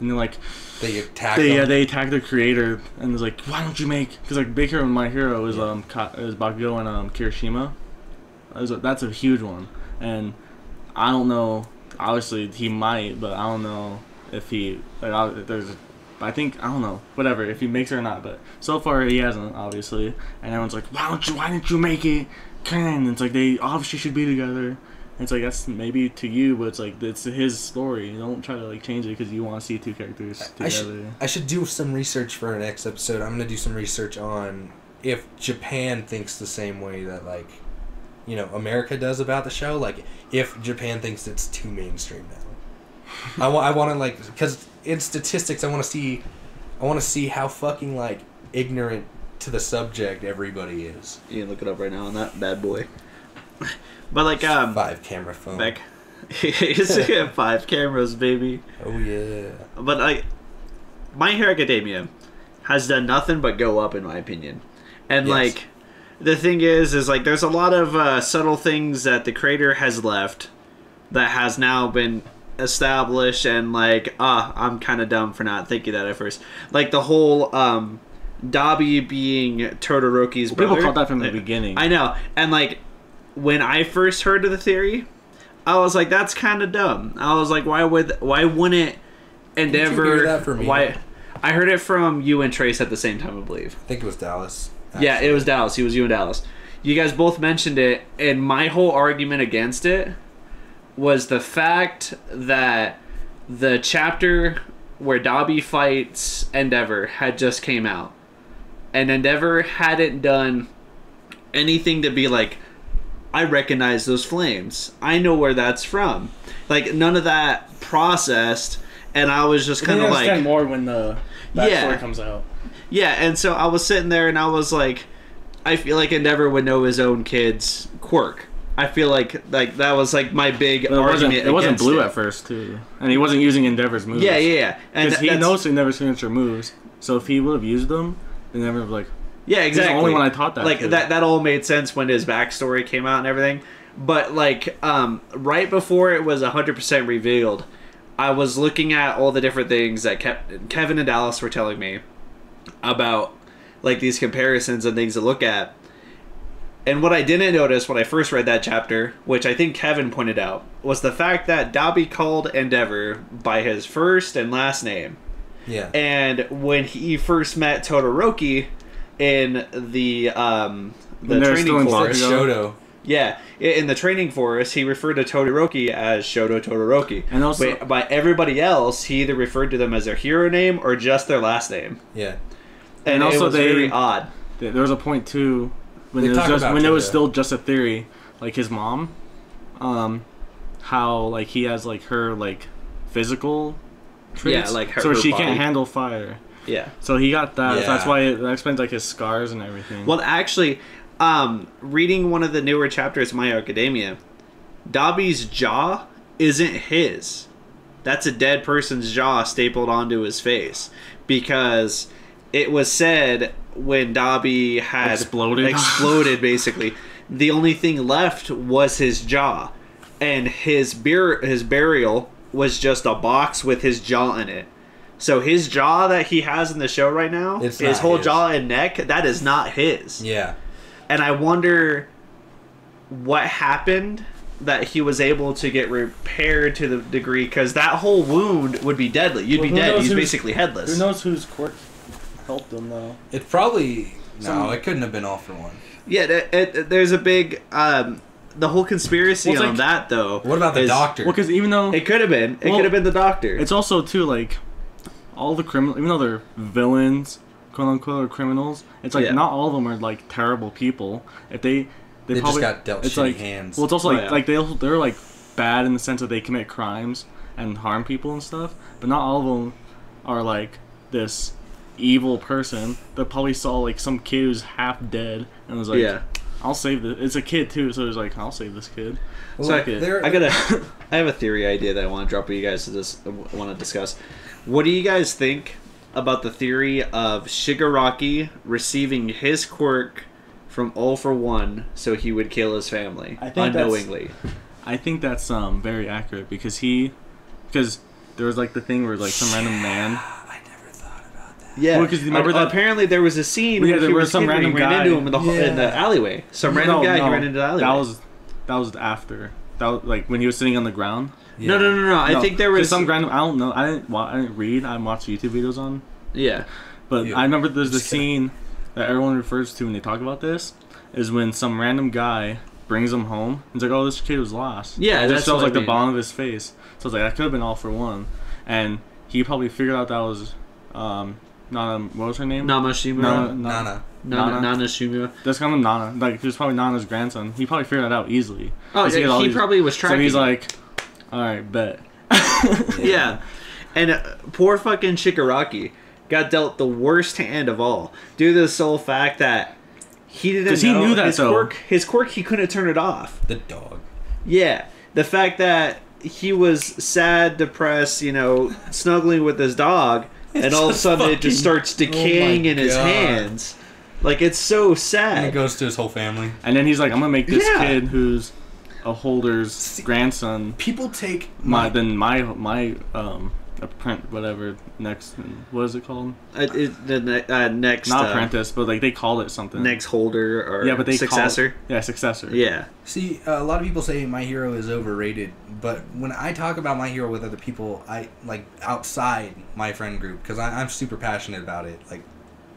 and they're like They attack. they yeah they attack the creator and it's like why don't you make because like Big Hero and My Hero is um Ka- is Bakugo and um Kirishima, that's a, that's a huge one and I don't know obviously he might but I don't know if he like I, there's I think I don't know whatever if he makes it or not but so far he hasn't obviously and everyone's like why don't you why didn't you make it can it's like they obviously should be together And it's like that's maybe to you, but it's like it's his story. You Don't try to like change it because you want to see two characters together. I should. I should do some research for our next episode. I'm gonna do some research on if Japan thinks the same way that like, you know, America does about the show. Like, if Japan thinks it's too mainstream now. I want. I want to like because in statistics, I want to see. I want to see how fucking like ignorant to the subject everybody is. You can look it up right now on that bad boy. But like um, Five camera phone. back, five cameras, baby. Oh yeah. But like, My Hero Academia has done nothing but go up, in my opinion. And Yes. like, the thing is, is like, there's a lot of uh, subtle things that the creator has left that has now been established, and like, ah, I'm kind of dumb for not thinking that at first. Like the whole um, Dabi being Todoroki's Well, people brother. called that from the Uh, beginning. I know, and like when I first heard of the theory, I was like, "That's kind of dumb." I was like, "Why would? Why wouldn't Endeavor? hear that from me? Why?" I heard it from you and Trayce at the same time, I believe. I think it was Dallas. Yeah, it was Dallas. He was you and Dallas. You guys both mentioned it, and my whole argument against it was the fact that the chapter where Dabi fights Endeavor had just came out, and Endeavor hadn't done anything to be like, I recognize those flames. I know where that's from. Like none of that processed, and I was just kind of like, more when the Yeah. comes out. yeah, and so I was sitting there and I was like, I feel like Endeavor would know his own kid's quirk. I feel like like that was like my big it wasn't. argument. It wasn't blue it. at first too, and he wasn't using Endeavor's moves. Yeah, yeah, yeah. And Because he knows Endeavor's signature moves. So if he would have used them, Endeavor would like, Yeah, He's exactly. the only one I taught that Like to. that. That all made sense when his backstory came out and everything. But like, um, right before it was hundred percent revealed, I was looking at all the different things that Kev- Kevin and Dallas were telling me about, like these comparisons and things to look at. And what I didn't notice when I first read that chapter, which I think Kevin pointed out, was the fact that Dabi called Endeavor by his first and last name. Yeah. And when he first met Todoroki in the um the When they were still training forest, Shoto. yeah, in the training forest, he referred to Todoroki as Shoto Todoroki. And also- but by everybody else, he either referred to them as their hero name or just their last name, Yeah. and, And also it was they- very odd. there there was a point too when They it was just when it was still just a theory, like his mom, um, how like he has like her like physical traits, Yeah, like her- so her she body. can't handle fire. Yeah. So he got that. Yeah. That's why it, that explains like his scars and everything. Well, actually, um, reading one of the newer chapters of My Academia, Dabi's jaw isn't his. That's a dead person's jaw stapled onto his face because it was said when Dabi had Exploded. exploded basically. The only thing left was his jaw, and his beer his burial was just a box with his jaw in it. So his jaw that he has in the show right now, It's his whole his. jaw and neck, that is not his. Yeah. And I wonder what happened that he was able to get repaired to the degree because that whole wound would be deadly. You'd Well, be dead. He's basically headless. Who knows whose quirk helped him though? It's probably no. Some- it couldn't have been all for one. Yeah, it, it, there's a big um, the whole conspiracy Well, on like- that though. What about the is- doctor? Well, because even though It could have been. It Well, could have been the doctor. it's also too like all the criminals, even though they're villains, quote unquote, or criminals, it's like Yeah. not all of them are like terrible people. If they they, They just probably got dealt it's shitty like, hands. Well, it's also Oh, like yeah. like they they're like bad in the sense that they commit crimes and harm people and stuff, but not all of them are like this evil person that probably saw like some kid who's half dead and was like, yeah. I'll save this. It's a kid too, so he's like, I'll save this kid. Well, So I, okay. there- I got a, I have a theory idea that I want to drop with you guys to this. Want to discuss. What do you guys think about the theory of Shigaraki receiving his quirk from All for One so he would kill his family I think unknowingly? I think that's um very accurate because he, because there was like the thing where like some random man. I never thought about that. Yeah, because you remember Uh, that- apparently there was a scene Yeah, where there he was was some some random random ran into him in the, ho- in the alleyway. Some random No, guy no, he ran into the alleyway. That was that was after. That was like when he was sitting on the ground. no, no, no, no. I No, think there was some random. I don't know. I didn't. wa- I didn't read. I watched YouTube videos on. Yeah, But Yeah. I remember there's the scene that everyone refers to when they talk about this is when some random guy brings him home. He's like, "Oh, this kid was lost." Yeah, and it just shows what I like the bottom of his face. So I was like that could have been all for one, and he probably figured out that was um Nana. What was her name? Namashima, Nana. Nana. Nana, Nana. Nana Shima. That's kind of Nana. Like he was probably Nana's grandson. He probably figured that out easily. Oh, yeah, had all he these- probably was trying. So tracking. he's like, "All right, bet." yeah. And uh, poor fucking Shigaraki got dealt the worst hand of all due to the sole fact that he didn't 'Cause he know knew that, his though. quirk. His quirk, he couldn't turn it off. The dog. Yeah, the fact that he was sad, depressed, you know, snuggling with his dog, and It's all of a just sudden it just starts decaying Oh in his God. hands. Like it's so sad. And it goes to his whole family. And then he's like, "I'm gonna make this Yeah. kid who's a holder's See- grandson People take my my. then my my um apprentice whatever next what is it called? Uh, it, the ne- uh, next Not uh, apprentice, but like they call it something. next holder or yeah, but they successor. Call it, yeah, successor. Yeah, See, a lot of people say My Hero is overrated, but when I talk about My Hero with other people, I like outside my friend group because I'm super passionate about it. Like,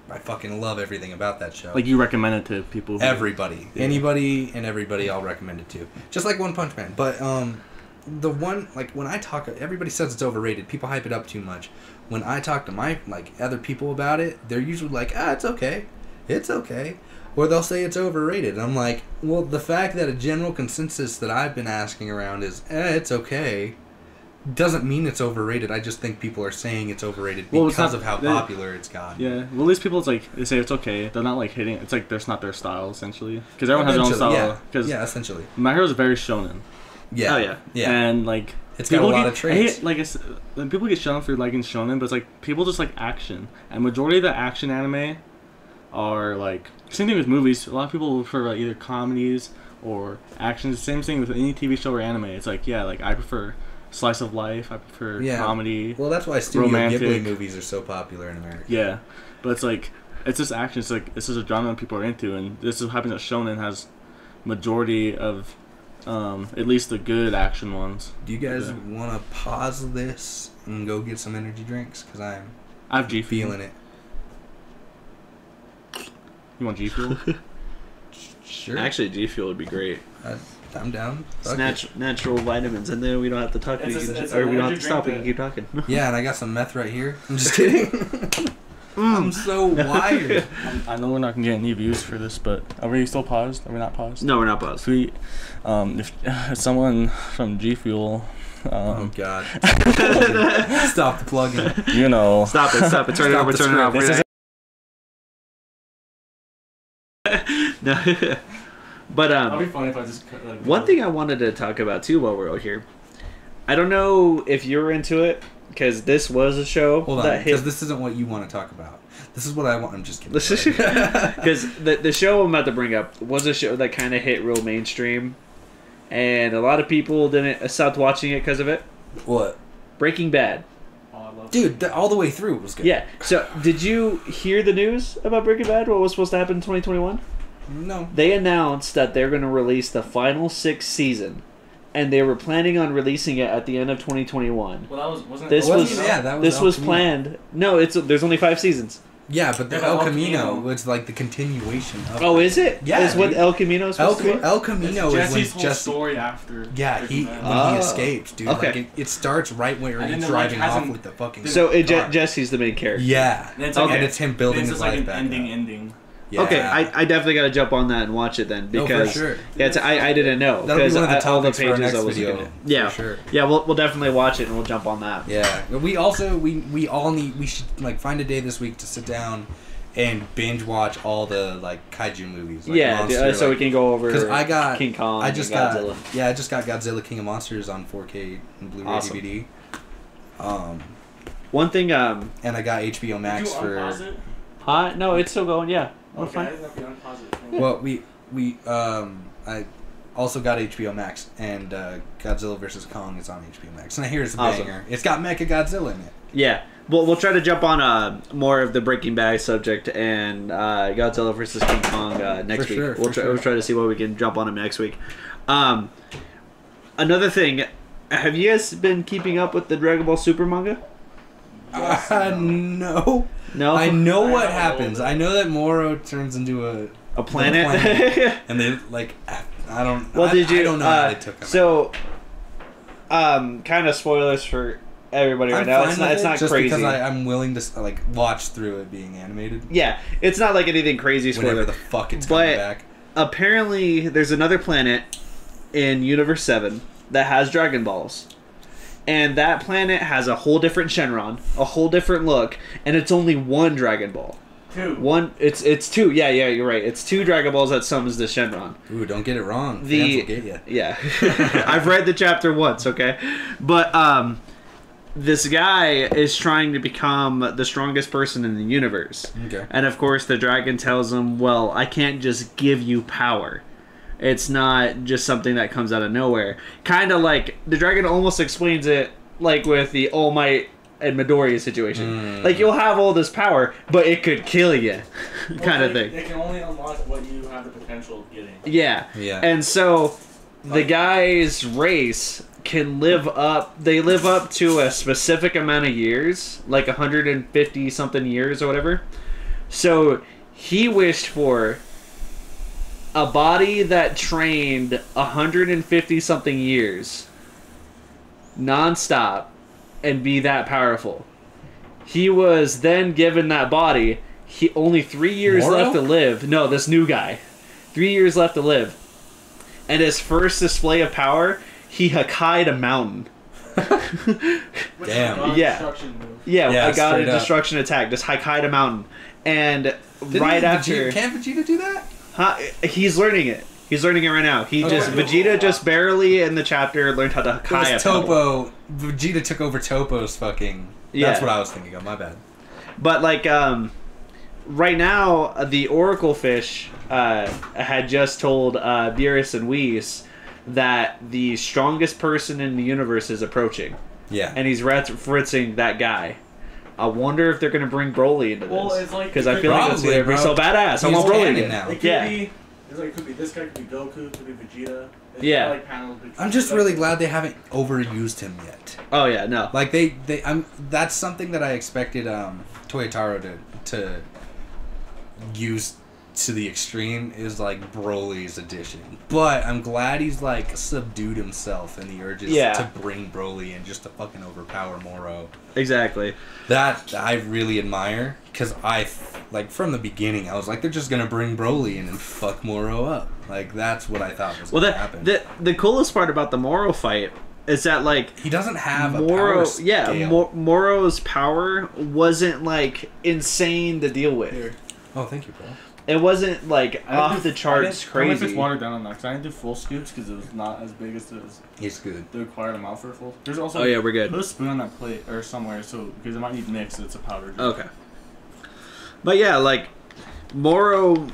I fucking love everything about that show. Like you recommend it to people. Who, everybody, Yeah. anybody, and everybody, I'll recommend it to. Just like One Punch Man, but um, the one like when I talk, everybody says it's overrated. People hype it up too much. When I talk to my like other people about it, they're usually like, ah, it's okay, it's okay, or they'll say it's overrated. And I'm like, well, the fact that a general consensus that I've been asking around is, eh, it's okay. Doesn't mean it's overrated. I just think people are saying it's overrated Well, it's because not- of how they- popular it's got. Yeah, well, these people it's like they say it's okay. They're not like hitting. It's like there's not their style essentially because everyone has their own style. Because yeah, yeah, essentially. my hero's very shonen. Yeah. Oh, yeah. Yeah. And like It's got a lot get, of traits. I hate, like I when people get shown for liking shonen, but it's like people just like action, and majority of the action anime are like same thing with movies. A lot of people prefer like, either comedies or action. Same thing with any TV show or anime. It's like yeah, like I prefer slice of life. I prefer Yeah. comedy. Well, that's why Studio romantic. Ghibli movies are so popular in America. Yeah, but it's like it's just action. It's like this is a genre people are into, and this is what happens that shonen has majority of um, at least the good action ones. Do you guys Yeah. want to pause this and go get some energy drinks? Because I'm I have G feeling it. You want G Fuel? Sure. actually, G Fuel would be great. I, I'm down. It's Fuck nat- natural vitamins, and then we don't have to talk. It's we a- can it's or we don't have to stop. We can keep talking. Yeah, and I got some meth right here. I'm just kidding. I'm so wired. I know we're not gonna get any views for this, but are we still paused? Are we not paused? no, we're not paused. Sweet. Um, if someone from G Fuel, Oh um, God. Stop the plugging. you know, Stop it! Stop it! Turn it Stop over! the Turn it off! script. This not- no. but um, funny if I just cut, like, One thing I wanted to talk about too while we're out here, I don't know if you're into it because this was a show Hold on, hit because this isn't what you want to talk about. This is what I want. I'm just kidding. Because the the show I'm about to bring up was a show that kind of hit real mainstream, and a lot of people didn't uh, stopped watching it because of it. what? Breaking Bad. Oh, Dude, th- all the way through was good. Yeah. So did you hear the news about Breaking Bad? What was supposed to happen in 2021? No. They announced that they're going to release the final six season, and they were planning on releasing it at the end of 2021. Well, that was wasn't This was wasn't- yeah, that was this El was Camino. planned. No, it's there's only five seasons. Yeah, but the Yeah, El El Camino Camino- was like the continuation of. Oh, is it? Yeah, Is what. El Camino is El, to? El Camino is when Jesse's whole Jesse. story after. Yeah, he when Oh. he escapes, dude. Okay. Like it, it starts right where And he's then, like, driving off with the fucking. So it, Jesse's the main character. Yeah. And it's like, Okay. And it's him building it's his like life an back ending, up. ending. Yeah. Okay, I, I definitely got to jump on that and watch it then No, for because sure. yeah, it's, I, I didn't know That'll be because one of the I- all the topics pages I was video. looking at. Yeah, sure. yeah, we'll, we'll definitely watch it and we'll jump on that. Yeah, we also we we all need we should like find a day this week to sit down and binge watch all the like kaiju movies. Like yeah, Monster, uh, so we can go over Because I got King Kong. I just and got yeah, I just got Godzilla King of Monsters on 4K and Blu-ray Awesome. DVD. Um, one thing. Um, and I got HBO Max Did you for. unpause it? huh? No, it's still going. Yeah, we're Okay, fine. I didn't know if you unpause it. Well, we we um I also got HBO Max and uh, Godzilla vs Kong is on HBO Max, and I hear it's a Awesome. banger. It's got Mecha Godzilla in it. Yeah, we'll we'll try to jump on uh more of the Breaking Bad subject and uh, Godzilla versus King Kong uh, next For week. sure, we'll for try sure. we'll try to see what we can jump on him next week. Um, another thing, have you guys been keeping up with the Dragon Ball Super manga? Yes, uh, no. no. No, I know I what happens. little. I know that Moro turns into a a planet. planet. and they like I don't. well, I, did you? I don't know uh, how they took him. So, um, kind of spoilers for everybody right I'm now. It's not. with It's not just crazy. because I, I'm willing to like watch through it being animated yeah, it's not like anything crazy. whenever the fuck it's But- coming back. apparently there's another planet in Universe 7 that has Dragon Balls. And that planet has a whole different Shenron, a whole different look, and it's only one Dragon Ball. Two. One it's it's two. Yeah, yeah, you're right. It's two Dragon Balls that summons the Shenron. Ooh, don't get it wrong. The- Fans will get you. Yeah. I've read the chapter once, okay? But um this guy is trying to become the strongest person in the universe. Okay. And of course, the dragon tells him, Well, I can't just give you power. It's not just something that comes out of nowhere. Kind of like the dragon almost explains it like with the All Might and Midoriya situation. Mm. Like, you'll have all this power, but it could kill you. Well, kind of thing. They can only unlock what you have the potential of getting. Yeah. Yeah. And so the guy's race can live up they live up to a specific amount of years, like 150 something years or whatever. So he wished for a body that trained 150 something years nonstop and be that powerful. He was then given that body. He only three years Moro? left to live. No, this new guy, three years left to live. And his first display of power, he Hakai'd a mountain. Damn. is a God Yeah. Yeah, Yeah, I got a straight up. destruction attack. Just Hakai'd a mountain, and Didn't right Vegeta- after, can't Vegeta do that? Huh, he's learning it. He's learning it right now. He Okay. just Vegeta just barely in the chapter learned how to It Hakai was a pebble. Toppo. Vegeta took over Toppo's fucking. Yeah. That's what I was thinking of. My bad. But like um, right now, uh, the Oracle Fish uh, had just told uh, Beerus and Whis that the strongest person in the universe is approaching, Yeah. and he's referencing that guy. I wonder if they're gonna bring Broly into Well, this it's like- because I feel like that's Probably, gonna be so bro. badass. I He's want Broly canon again. now. It could Yeah. be. It's like it could be this guy, could be Goku, could be Vegeta. It's Yeah. Like panels I'm just like- really glad they haven't overused him yet. Oh yeah, no. Like they, they, I'm. That's something that I expected um, Toyotaro to to use to the extreme is like Broly's addition. But I'm glad he's like subdued himself and the urges Yeah. to bring Broly in just to fucking overpower Moro. Exactly. That I really admire because I like from the beginning I was like they're just gonna bring Broly in and fuck Moro up. Like that's what I thought was Well, gonna the, happen. the the coolest part about the Moro fight is that like he doesn't have a Moro, power yeah, scale. Mo- Moro's power wasn't like insane to deal with. Here. oh, thank you, bro. It wasn't like I off the do- I charts didn't- I don't if crazy. it's watered down enough. 'cause I didn't do full scoops because it was not as big as the, It's good. the required amount for a full. There's also Oh, yeah, we're good. Put a spoon on that plate or somewhere so because it might need mixed. It's a powder. drink. Okay. But yeah, like Moro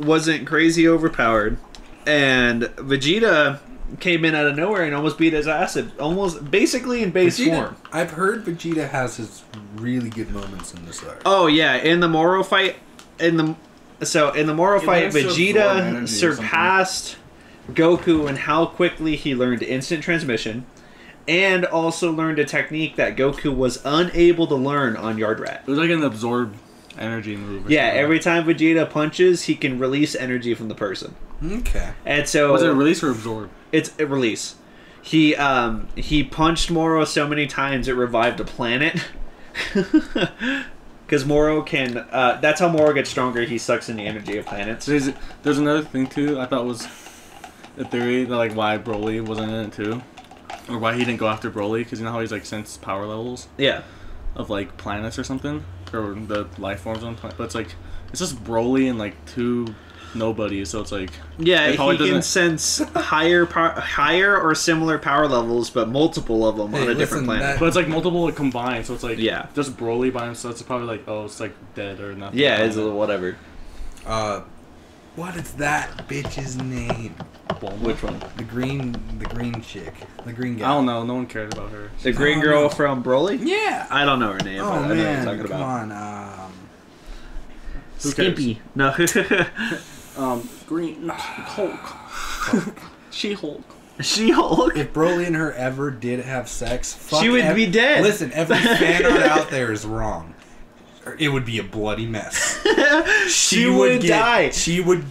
wasn't crazy overpowered, and Vegeta came in out of nowhere and almost beat his ass, at- almost basically in base Vegeta, form. I've heard Vegeta has his really good moments in this arc. Oh yeah, in the Moro fight, in the so in the Moro fight, learns to absorb Vegeta surpassed Goku in how quickly he learned instant transmission, and also learned a technique that Goku was unable to learn on Yardrat. It was like an absorb energy move. Yeah, something. every time Vegeta punches, he can release energy from the person, Okay. and so Was it release or absorb? it's a release. He um he punched Moro so many times it revived a planet. Because Moro can, uh, that's how Moro gets stronger. He sucks in the energy of planets. There's, there's another thing too. I thought was a theory that like why Broly wasn't in it too, or why he didn't go after Broly because you know how he's like sense power levels Yeah, of like planets or something or the life forms on planet. But it's like it's just Broly and like two nobodies. So it's like yeah. It He can sense higher, par- higher or similar power levels, but multiple of them Hey, on a different planet. that- But it's like multiple combined, so it's like Yeah. just Broly by himself. It's probably like oh, it's like dead or nothing. yeah, it's a, whatever. Uh, what is that bitch's name? Which one? The green, the green chick, the green girl. I don't know. No one cares about her. The green girl no. from Broly. Yeah. I don't know her name. Oh but I know what man, you're talking come about. on. Um, Who? Skimpy. No. Um, Green Hulk. she Hulk. she Hulk. if Broly and her ever did have sex, fuck She would ev- be dead. Listen, every fan art out there is wrong. It would be a bloody mess. She would die. She would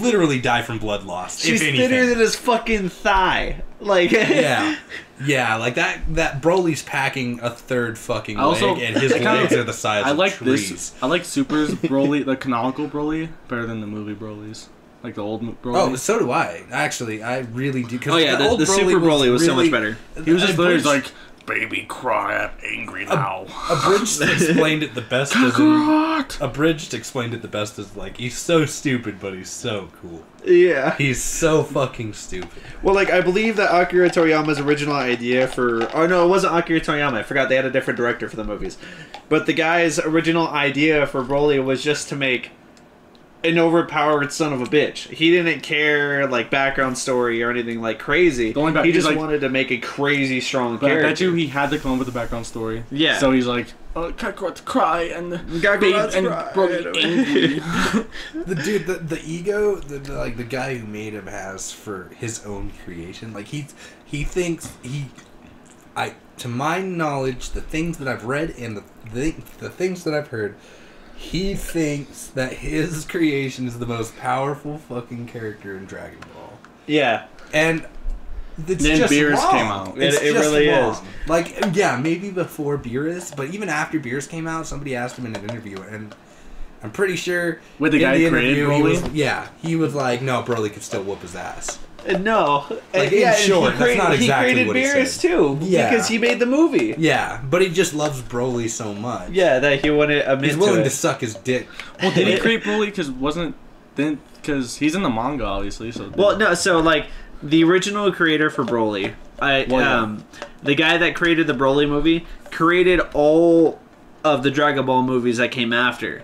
literally die from blood loss. She's if anything. thinner than his fucking thigh. Like yeah, yeah, like that. That Broly's packing a third fucking I also- leg, and his kinda- legs are the size I of like trees. this. I like Super's Broly, the canonical Broly, better than the movie Broly's. Like the old Broly. Oh, so do I. Actually, I really do. 'cause Oh yeah, the, old the Super Broly was so much better. he was just literally like, "Baby, cry. I'm angry now." Abridged explained it the best. As in, Kakarot! Abridged explained it the best as like he's so stupid, but he's so cool. Yeah. He's so fucking stupid. Well, like I believe that Akira Toriyama's original idea for oh no, it wasn't Akira Toriyama. I forgot they had a different director for the movies. But the guy's original idea for Broly was just to make an overpowered son of a bitch. He didn't care like background story or anything like crazy. The only back- he just like- wanted to make a crazy strong But I character. bet you he had to come up with a background story. Yeah. So he's like, "Oh, Kakarot cry and Kakarot's babe and cry." Broly angry." The dude, the, the ego, the, the like the guy who made him has for his own creation. Like he he thinks he, I to my knowledge, the things that I've read and the the, the things that I've heard, he thinks that his creation is the most powerful fucking character in Dragon Ball. yeah. And it's Then just Beerus wrong. came out. It's It- it really wrong. is. Like, yeah, maybe before Beerus, but even after Beerus came out, somebody asked him in an interview, and I'm pretty sure With the in guy the who created interview, he Broly? was, yeah, he was like, no, Broly could still whoop his ass. Uh, No, Like, And in yeah, short, he, that's not exactly he created what he Beerus said. too Yeah. because he made the movie. Yeah, but he just loves Broly so much. Yeah, that he wouldn't admit he's willing to to, suck his dick. well, did he create Broly? Because wasn't then because he's in the manga obviously. So Well, no, so like the original creator for Broly, I Well, yeah. um, the guy that created the Broly movie created all of the Dragon Ball movies that came after.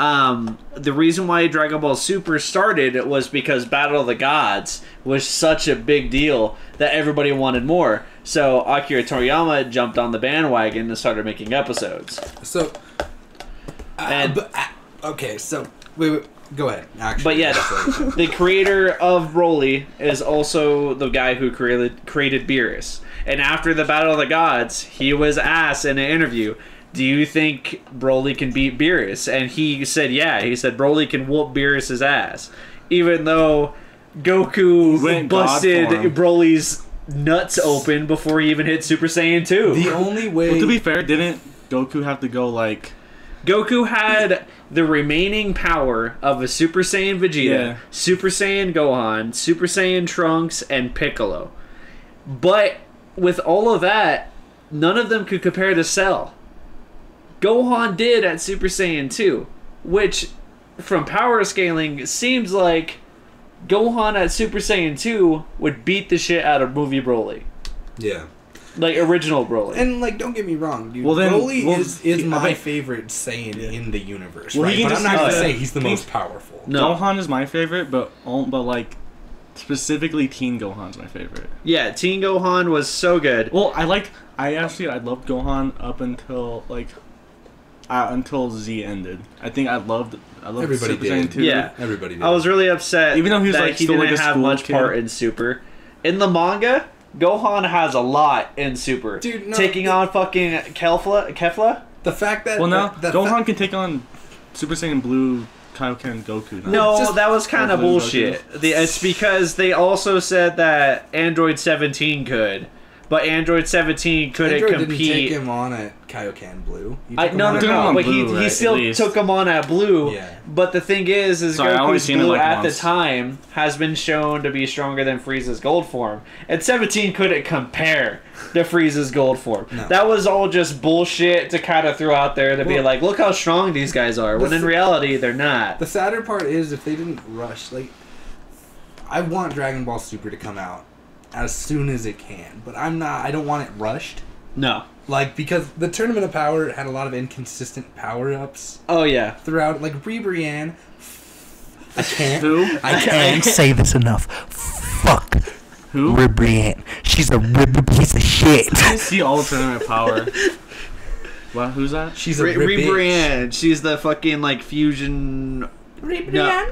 Um, the reason why Dragon Ball Super started was because Battle of the Gods was such a big deal that everybody wanted more. So Akira Toriyama jumped on the bandwagon and started making episodes. So, uh, And- but, uh, okay, so wait, wait, go ahead. Actually, But yes, the creator of Broly is also the guy who created created Beerus. And after the Battle of the Gods, he was asked in an interview, "Do you think Broly can beat Beerus?" And he said, "Yeah." He said Broly can whoop Beerus's ass, even though Goku Went busted. Broly's nuts open before he even hit Super Saiyan two. the only way Well, to be fair, didn't Goku have to go like? Goku had the remaining power of a Super Saiyan Vegeta, Yeah. Super Saiyan Gohan, Super Saiyan Trunks, and Piccolo. But with all of that, none of them could compare to Cell. Gohan did at Super Saiyan 2, which from power scaling, seems like Gohan at Super Saiyan 2 would beat the shit out of movie Broly. Yeah. Like original Broly. And like, don't get me wrong, dude. Well, then- Broly well, is is my bet- favorite Saiyan in the universe, Well, right? he can But I'm just- not gonna say he's the Think- most powerful. No. Gohan is my favorite, but but like specifically Teen Gohan's my favorite. yeah, Teen Gohan was so good. Well, I liked. I actually I loved Gohan up until like. Uh, until Z ended, I think I loved. I loved Everybody Super did. Saiyan 2. Yeah. Everybody. Did. I was really upset Even though he was, that like, he still, didn't like, a have much kid. part in Super. In the manga, Gohan has a lot in Super. Dude, no, Taking the- on fucking Kefla, Kefla? the fact that Well, now that, that Gohan fa- can take on Super Saiyan Blue, Kaioken, Goku. Now. No, that was kind of bullshit. The, it's because they also said that Android 17 could, but Android 17 couldn't Android compete. didn't take him on at Kaioken Blue. I, took him no, no, at- took him no. But he, Blue, he right, still took him on at Blue. Yeah. But the thing is, is Sorry, Goku's Blue like, at once. the time has been shown to be stronger than Frieza's gold form, and 17 couldn't compare to Frieza's gold form. No. That was all just bullshit to kind of throw out there to be like, look how strong these guys are. When in reality, they're not. The sadder part is if they didn't rush, like, I want Dragon Ball Super to come out as soon as it can, but I'm not. I don't want it rushed. No. Like because the Tournament of Power had a lot of inconsistent power ups Oh yeah. throughout. Like Ribrianne. I can't. Who? I can't say this enough. Fuck Who? Ribrianne. She's a rib piece of shit. I see all the tournament power. What? Who's that? She's a Re- rib. Brienne, she's the fucking like fusion. No.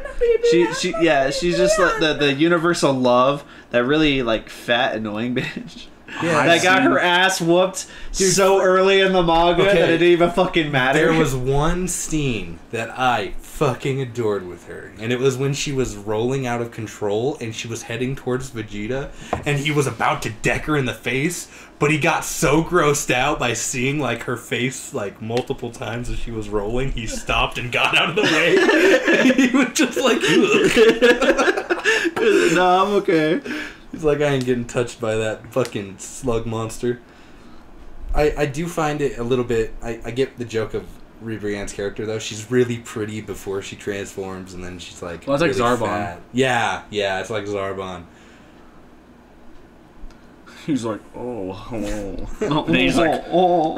She she yeah, she's just like the the universal love that really like fat annoying bitch. Yeah, I've that got seen- her ass whooped so early in the manga Okay. that it didn't even fucking matter. There was one scene that I fucking adored with her, and it was when she was rolling out of control and she was heading towards Vegeta, and he was about to deck her in the face, but he got so grossed out by seeing like her face like multiple times as she was rolling, he stopped and got out of the way. he was just like, "Ugh." no, I'm okay. he's like, I ain't getting touched by that fucking slug monster. I, I do find it a little bit. I, I get the joke of Ribrianne's character though. She's really pretty before she transforms, and then she's like. Well, it's like Zarbon. fat. Yeah, yeah, it's like Zarbon. He's like, oh, oh. Oh, And he's like, oh,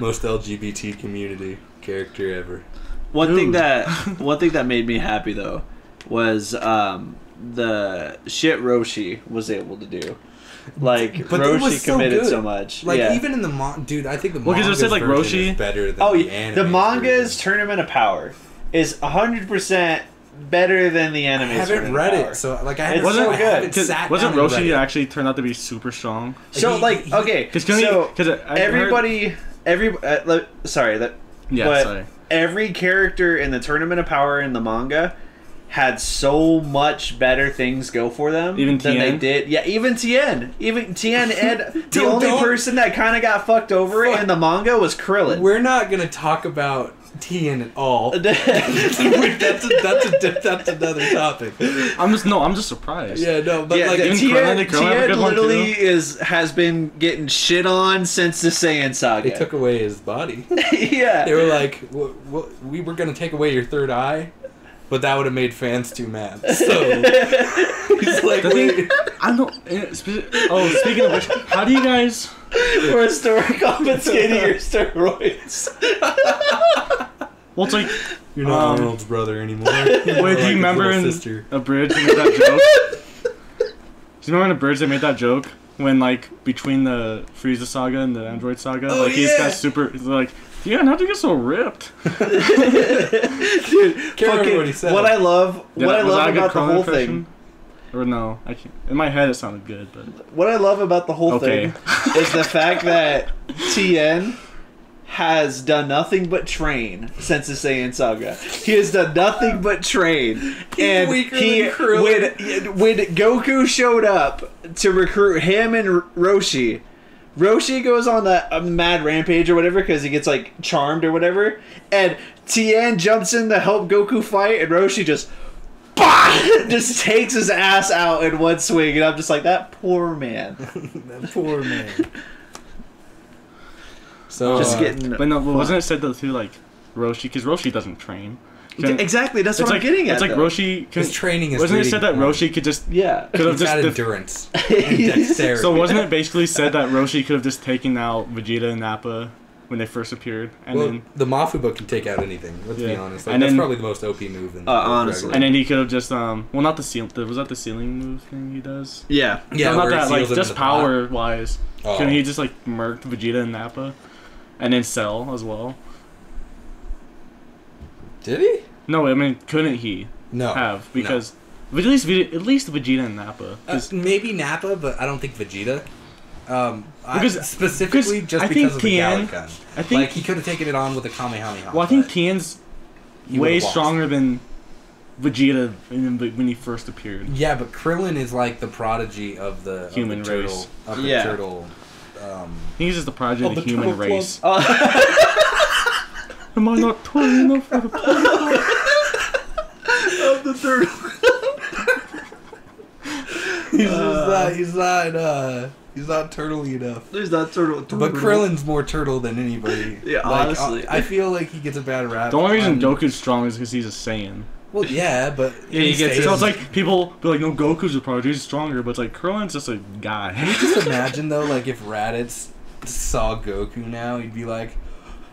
Most LGBT community character ever. One thing that one thing that made me happy though was um, the shit Roshi was able to do. Like But it Roshi was so committed good. so much. Like yeah. even in the mon, dude, I think the Well, 'cause it manga's said, like, Roshi- is better than oh, the yeah, anime. the manga's Tournament of Power is hundred percent better than the I anime. haven't read it, so like I haven't, It's so I good. haven't sat wasn't down Roshi it. actually turned out to be super strong? So He- like he- okay, Because so because everybody, every uh, le- sorry that yeah, but sorry. every character in the Tournament of Power in the manga had so much better things go for them Even than they did. Yeah, even Tien. Even Tien and the Don't- only don't- person that kind of got fucked over Fuck. in the manga was Krillin. We're not gonna talk about Tien at all. that's a, that's a, that's another topic. I'm just no, I'm just surprised. Yeah, no, but yeah, like the even Tien, Krillin- did Krillin have a Tien good one, literally too? is has been getting shit on since the Saiyan saga. they took away his body. yeah, They were like, w- w- "We were gonna take away your third eye, but that would have made fans too mad." So he's like, The thing- "Wait." I don't. eh, Oh, speaking of which, how do you guys? we're store confiscating your steroids. Well, it's like, You're not Um, Arnold's brother anymore. wait, do you his remember in sister. Abridged made that joke? Do you remember in Abridged they made that joke when like between the Frieza saga and the Android saga, Oh, like he's yeah. got super. He's like, yeah, how'd you get so ripped? Dude, Can't fucking- what he said. what I love, Did what I was love about the whole impression? thing, Or no, I can't. In my head, it sounded good, but what I love about the whole Okay. thing is the fact that Tien has done nothing but train since the Saiyan saga. He has done nothing but train, and he than when when Goku showed up to recruit him and Roshi. Roshi goes on that a mad rampage or whatever because he gets like charmed or whatever, and Tien jumps in to help Goku fight, and Roshi just bah, just takes his ass out in one swing, and I'm just like that poor man. that poor man. So Just uh, getting but no, but wasn't it said though too? Like Roshi, because Roshi doesn't train. Exactly, that's it's what like I'm getting at. it's like though. Roshi. His Cause, training is. wasn't it said that important. Roshi could just Yeah. could have just got def- endurance and dexterity. so wasn't it basically said that Roshi could have just taken out Vegeta and Nappa when they first appeared, and well, then the Mafuba can take out anything. Let's be honest. Like, And that's then- probably the most OP move in. Uh, honestly. and then he could have just um well not the seal the, was that the sealing move thing he does Yeah. yeah, no, not that like just in the pot. power wise Oh. can he just like murked Vegeta and Nappa and then Cell as well Did he? No I mean couldn't he No. have because but at least Vegeta, at least Vegeta and Nappa Uh, 'cause- maybe Nappa, but I don't think Vegeta. Um, I- Because- specifically just I because think of the Tien- Galick gun. I think like he could have taken it on with a Kamehameha. well I think but Tien's way stronger than Vegeta when he first appeared Yeah, but Krillin is like the prodigy of the of Human the turtle, race. Of the Yeah. turtle. Um, he's just the prodigy Of of the, the human race Oh, am I not tall enough for the turtle of the third. he's Uh, just not. He's not. Uh, he's not turtley enough. There's that turtle. But Krillin's more turtle than anybody. Yeah, Like, honestly. I, I feel like he gets a bad rap. the only reason on- Goku's strong is because he's a Saiyan Well, yeah, but Yeah, he gets- stays- So it's like people be like, no, Goku's a prodigy, he's stronger, but it's like Krillin's just a guy. Can you just imagine though, like if Raditz saw Goku now, he'd be like,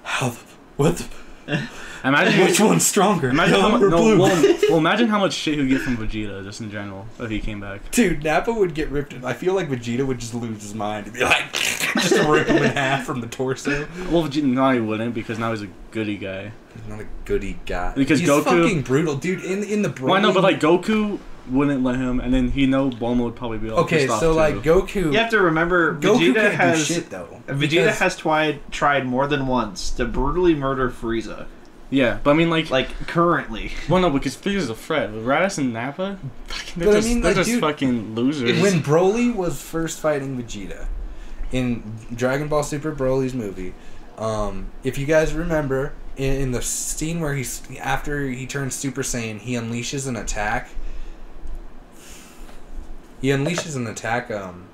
"How? The, what? The, imagine which one's stronger? Imagine how No, blue?" well, well, imagine how much shit he would get from Vegeta just in general if he came back. Dude, Nappa would get ripped. I feel like Vegeta would just lose his mind and be like, just rip him in half from the torso. Well, Vegeta, no, he wouldn't because now he's a goody guy. He's not a goody guy. Because He's Goku- fucking brutal, dude. In in the Broly. Well, I know, but like Goku wouldn't let him, and then he know Bulma would probably be all okay, pissed off, so too. like Goku. You have to remember, Goku Vegeta has do shit though. Vegeta has tried tried more than once to brutally murder Frieza. yeah, but I mean, like, Like currently, well, no, because Frieza's a threat. With Raditz and Nappa, fucking, they're But I just, mean, they're like, just dude, fucking losers. when Broly was first fighting Vegeta in Dragon Ball Super Broly's movie, um, if you guys remember, in, in the scene where he's after he turns Super Saiyan, he unleashes an attack. He unleashes an attack um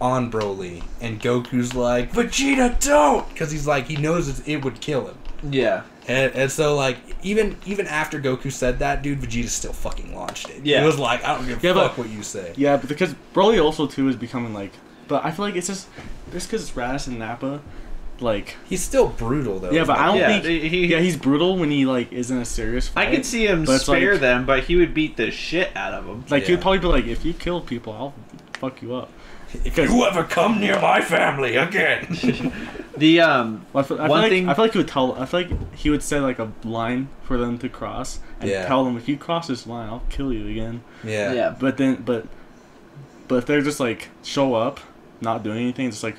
on Broly, and Goku's like Vegeta, don't, because he's like he knows it, it would kill him. yeah, And, and so like even even after Goku said that, dude, Vegeta still fucking launched it. Yeah. it was like I don't give a Yeah, but- fuck what you say. Yeah, but because Broly also too is becoming like, but I feel like it's just just because it's Raditz and Nappa, like He's still brutal though. yeah, but I don't yeah. think he, yeah he's brutal when he like isn't a serious I fight. could see him spare like- them, but he would beat the shit out of them. like Yeah. he'd probably be like, if you kill people, I'll fuck you up. if you ever come near my family again, The um, Well, I feel, I feel One like thing- I feel like he would tell. I feel like he would say like a line for them to cross and Yeah. tell them if you cross this line, I'll kill you again. yeah, yeah, But then, but but if they're just like show up, not doing anything, just like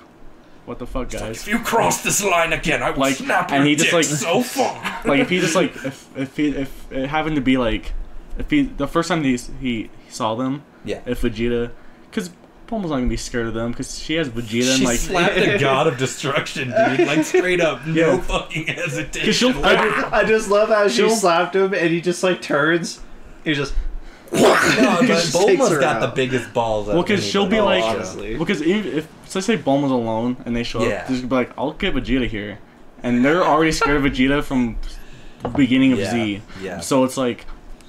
what the fuck, guys. If you cross this line again, I will Like, snap and your he just, dick like- so far. like if he just like if if he if it happened to be like if he the first time he he, he saw them Yeah. if Vegeta because Bulma's not gonna be scared of them because she has Vegeta and She like slapped the god of destruction, dude. Like straight up, no Yeah. fucking hesitation. she'll Like, I just love how she slapped him and he just like turns. He's just no, but Bulma's Bulma's her got the biggest balls. Well, because she'll be like- honestly. because if, if so say Bulma's alone and they show Yeah. up, just be like I'll get Vegeta here, and they're already scared of Vegeta from the beginning of yeah, Z. yeah. So it's like,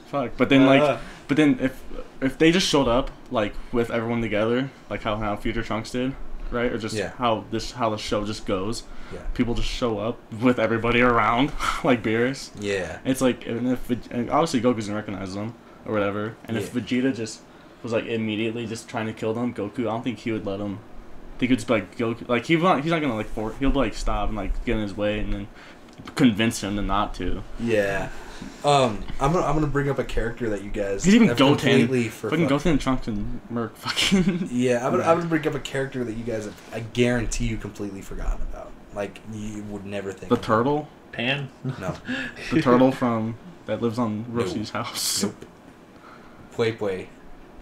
fuck. But then like, Uh. but then if if they just showed up like with everyone together, like how how Future Trunks did, right? Or just Yeah. how this how the show just goes. Yeah. People just show up with everybody around, like Beerus. yeah, It's like, and if Veg- and obviously Goku doesn't recognize them or whatever, and if Vegeta just was like immediately just trying to kill them, Goku, I don't think he would let him. I think it's like go like he's not he's not gonna like for he'll like stop and like get in his way and then convince him to not to. yeah. Um, I'm gonna I'm gonna bring up a character that you guys He's even have Goten. completely Fucking forgot. Goten and Trunks and Merc, fucking. Yeah, I'm gonna, Right. I'm gonna bring up a character that you guys have, I guarantee you completely forgotten about. Like you would never think. the about. turtle, Pan. No. the turtle from that lives on No. Roshi's house. Nope. Pui Pui.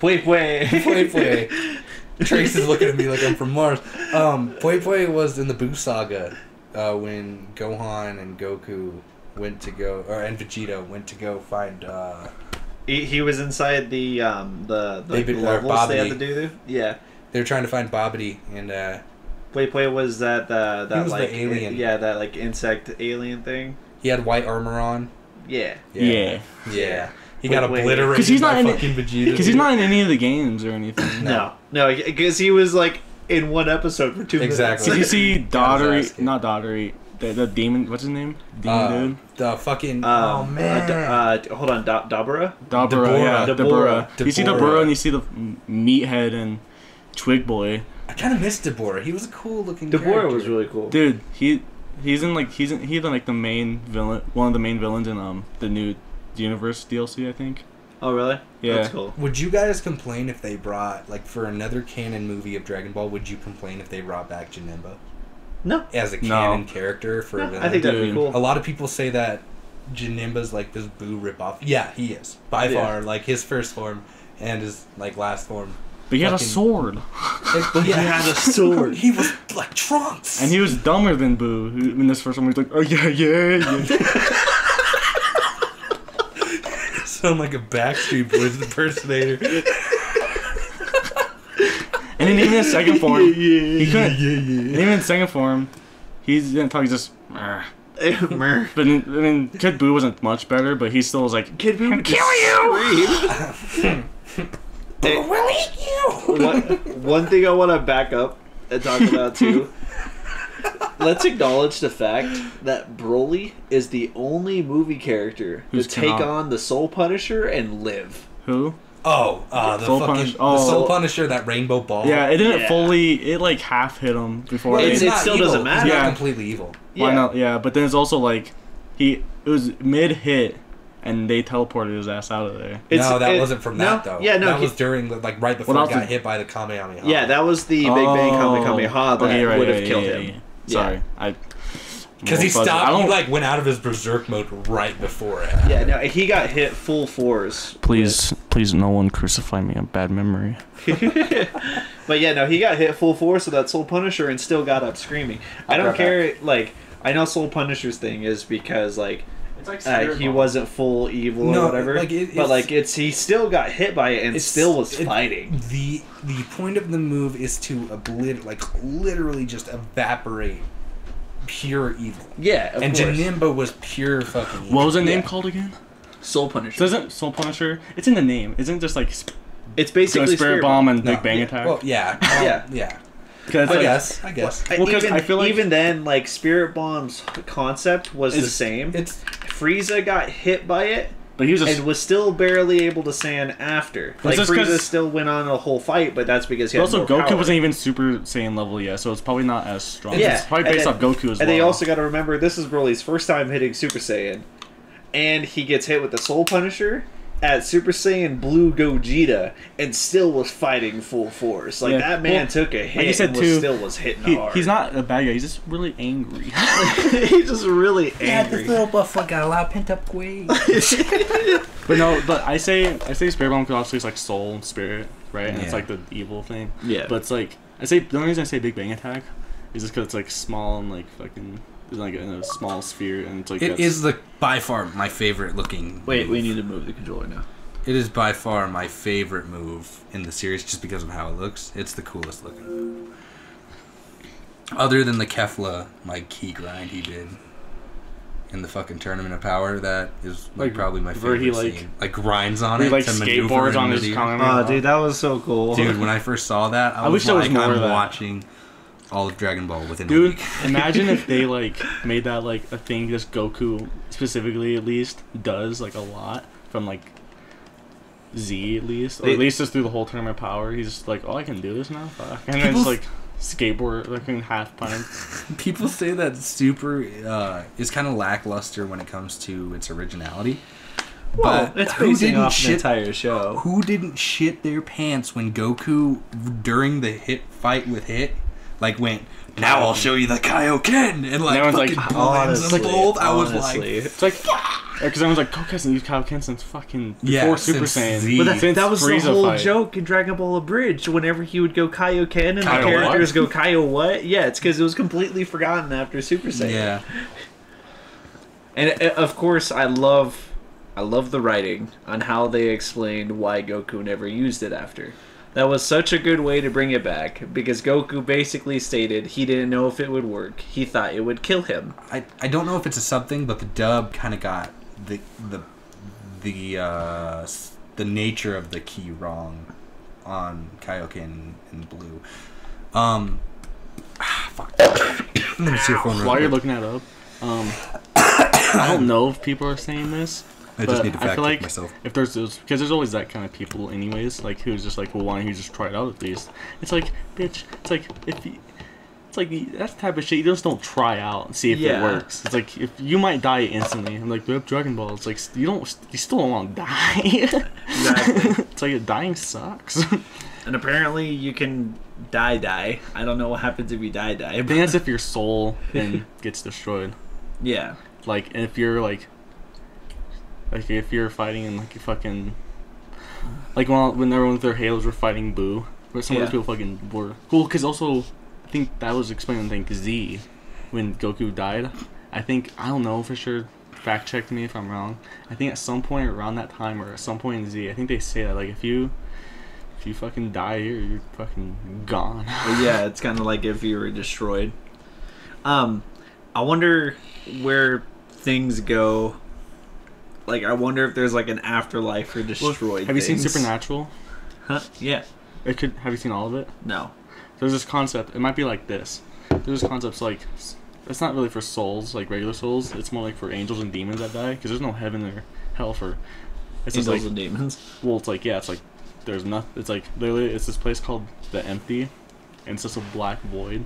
Wait, wait. Pui Pui. Trayce is looking at me like I'm from Mars. Um, Pui Pui was in the Buu Saga uh, when Gohan and Goku went to go, or and Vegeta went to go find. Uh, He, he was inside the um the the Baby- or levels they had to do. Yeah. they were trying to find Babidi, and uh, Wait, wait, was that the that was the like alien. Yeah, that like insect alien thing. He had white armor on. Yeah. Yeah. Yeah. He Wait, got wait. obliterated 'Cause he's not by in- fucking Vegeta. Because he's not in any of the games or anything. No, no, because he was like in one episode for two Exactly. Did you see Daughtery? Not Daughtery. The, the demon. What's his name? Demon Uh, dude. the fucking. Um, oh man. Uh, D- uh, hold on, da- Dabura. Dabura. Deborah. Yeah. Deborah. Dabura. You see Deborah. Dabura and you see the meathead and Twig Boy. I kind of missed Deborah. He was a cool looking. Dabura character. was really cool. Dude, he he's in like he's in, he's in, like the main villain, one of the main villains in um the new universe DLC, I think. Oh, really? Yeah. That's cool. Would you guys complain if they brought like for another canon movie of Dragon Ball? Would you complain if they brought back Janemba No, as a No. canon character for a no villain? I think that'd be cool. a lot of people say that Janemba's like this Buu ripoff. Yeah, he is by Yeah. far like his first form and his like last form. But he had a sword, But he had a sword. he was like Trunks. and he was dumber than Buu. who- In this first one, he was like, "Oh yeah, yeah, yeah." sound like a Backstreet Boys impersonator. and then even in second form, he couldn't. yeah, And even in second form, he didn't talk. He's just. "Arr." But I mean, Kid Buu wasn't much better, but he still was like, Kid Buu would Kill just scream. Hey, We'll eat you. one, one thing I want to back up and talk about too. Let's acknowledge the fact that Broly is the only movie character Who's to take cannot- on the Soul Punisher and live. "Who?" Oh, uh, the Soul fucking Punish- the oh. Soul Punisher, that rainbow ball. Yeah, it didn't Yeah. fully. It like half hit him before. It's- it, it still doesn't He's matter. not Yeah. completely evil. why Yeah. not? Yeah, but then it's also like he it was mid hit, and they teleported his ass out of there. It's- no, that it- wasn't from no, that though. Yeah, no, that he- was during the, like right before Well, he that got was hit by the Kamehameha. yeah, that was the Big Bang Kamehameha that Oh. Okay, you're right, would have yeah, killed yeah, him. yeah, yeah. Sorry, I. because he I'm all fuzzy. stopped. I He don't like went out of his berserk mode right before it. Yeah, no, he got hit full force. Please, please, no one crucify me. A bad memory. But yeah, no, he got hit full force with that Soul Punisher and still got up screaming. I don't Okay. care. Like, I know Soul Punisher's thing is because like It's like uh, he wasn't full evil No, or whatever. like, it- but like it's he still got hit by it and still was it- fighting. The the point of the move is to obliterate, like literally just evaporate pure evil. Yeah, of and course. Janemba was pure fucking. Evil. What was the name Yeah. called again? Soul Punisher. Doesn't Soul Punisher? It's in the name. Isn't it just like sp- it's basically Spirit Bomb and No, Big Bang yeah. Attack? Well, yeah, um, Yeah. yeah. Because I like, guess. I guess. I- Well, 'cause even, I feel like- even then, like Spirit Bomb's concept was the same. It's Frieza got hit by it but he was and was still barely able to stand after. Like Frieza still went on a whole fight, but that's because he had also, Goku power. wasn't even Super Saiyan level yet, so it's probably not as strong. Yeah, it's probably based then- off Goku as And well. they also got to remember this is Broly's first time hitting Super Saiyan, and he gets hit with the Soul Punisher at Super Saiyan Blue Gogeta, and still was fighting full force. Like Yeah. that man Well, took a hit you said and was still was hitting He- hard. he's not a bad guy. He's just really angry. he's just really angry. And this little buff got a lot of pent up rage. but no, but I say I say Spirit Bomb because obviously it's like soul and spirit, right? And it's like the evil thing. yeah, But it's like I say the only reason I say Big Bang Attack is just because it's like small and like fucking it's like in a small sphere and it's like It that's- is the by far my favorite looking. wait, we need to move the controller now. It is by far my favorite move in the series, just because of how it looks. It's the coolest looking move. Other than the Kefla my key grind he did in the fucking tournament of power, that is like, Like, probably my where favorite he, like- scene. Like grinds on he it like to maneuver skateboards in on his midair. Kamehameha. Oh, dude, that was so cool. Dude, when I first saw that, I, I was wish there was like, more I'm of that. watching all of Dragon Ball within a Dude, week. imagine if they like made that like a thing. Just Goku specifically, at least, does like a lot from like Z at least, or They- at least just through the whole tournament power. He's just like, oh, I can do this now, Fuck. and then People- just like skateboard like in half pipe. People say that Super uh, is kind of lackluster when it comes to its originality. well, but it's who basing didn't off shit- an entire show. Who didn't shit their pants when Goku during the hit fight with Hit, like went, now I'll show you the Kaioken, and like everyone's fucking like, blinds them Honestly, both. I was honestly. like, It's like because everyone's like, Goku hasn't used Kaioken since fucking before Yeah, Super Saiyan. Z. But that, Since that was the Frieza whole fight. joke in Dragon Ball Abridged. Whenever he would go Kaioken and the Kaio characters what? go Kaio what? Yeah, it's because it was completely forgotten after Super Saiyan. yeah, And uh, of course, I love, I love the writing on how they explained why Goku never used it after. That was such a good way to bring it back because Goku basically stated he didn't know if it would work. He thought it would kill him. I, I don't know if it's a something, but the dub kind of got the the the uh, the nature of the ki wrong on Kaioken and Blue. Um, ah, fuck. Let me see your phone real While you're looking that up, um, I don't know if people are saying this. I just need to I fact check like myself. if there's those, because there's always that kind of people, anyways. Like who's just like, well, why don't you just try it out at least? It's like, bitch. It's like if you, it's like you- that's the type of shit you just don't try out and see if Yeah. it works. It's like if you might die instantly. I'm like, we Dragon Ball. It's like you don't, you still don't want to die. Exactly. it's like dying sucks. and apparently you can die die. I don't know what happens if you die die. I think that's if your soul then gets destroyed. yeah. Like if you're like, like if you're fighting in like a fucking, like when when everyone with their halos were fighting Buu, where some of those people fucking were cool. Because also, I think that was explained. I think Z, when Goku died, I think I don't know for sure. Fact check me if I'm wrong. I think at some point around that time or at some point in Z, I think they say that like if you, if you fucking die here, you're fucking gone. Yeah, it's kind of like if you were destroyed. Um, I wonder where things go. Like, I wonder if there's like an afterlife for destroyed. Have you seen. Supernatural? Huh? Yeah. It could. Have you seen all of it? No. there's this concept. It might be like this. There's this concepts like it's not really for souls, like regular souls. It's more like for angels and demons that die, because there's no heaven or hell for. It's Angels like and demons. well, it's like yeah, it's like there's nothing. It's like literally, it's this place called the Empty, and it's just a black void,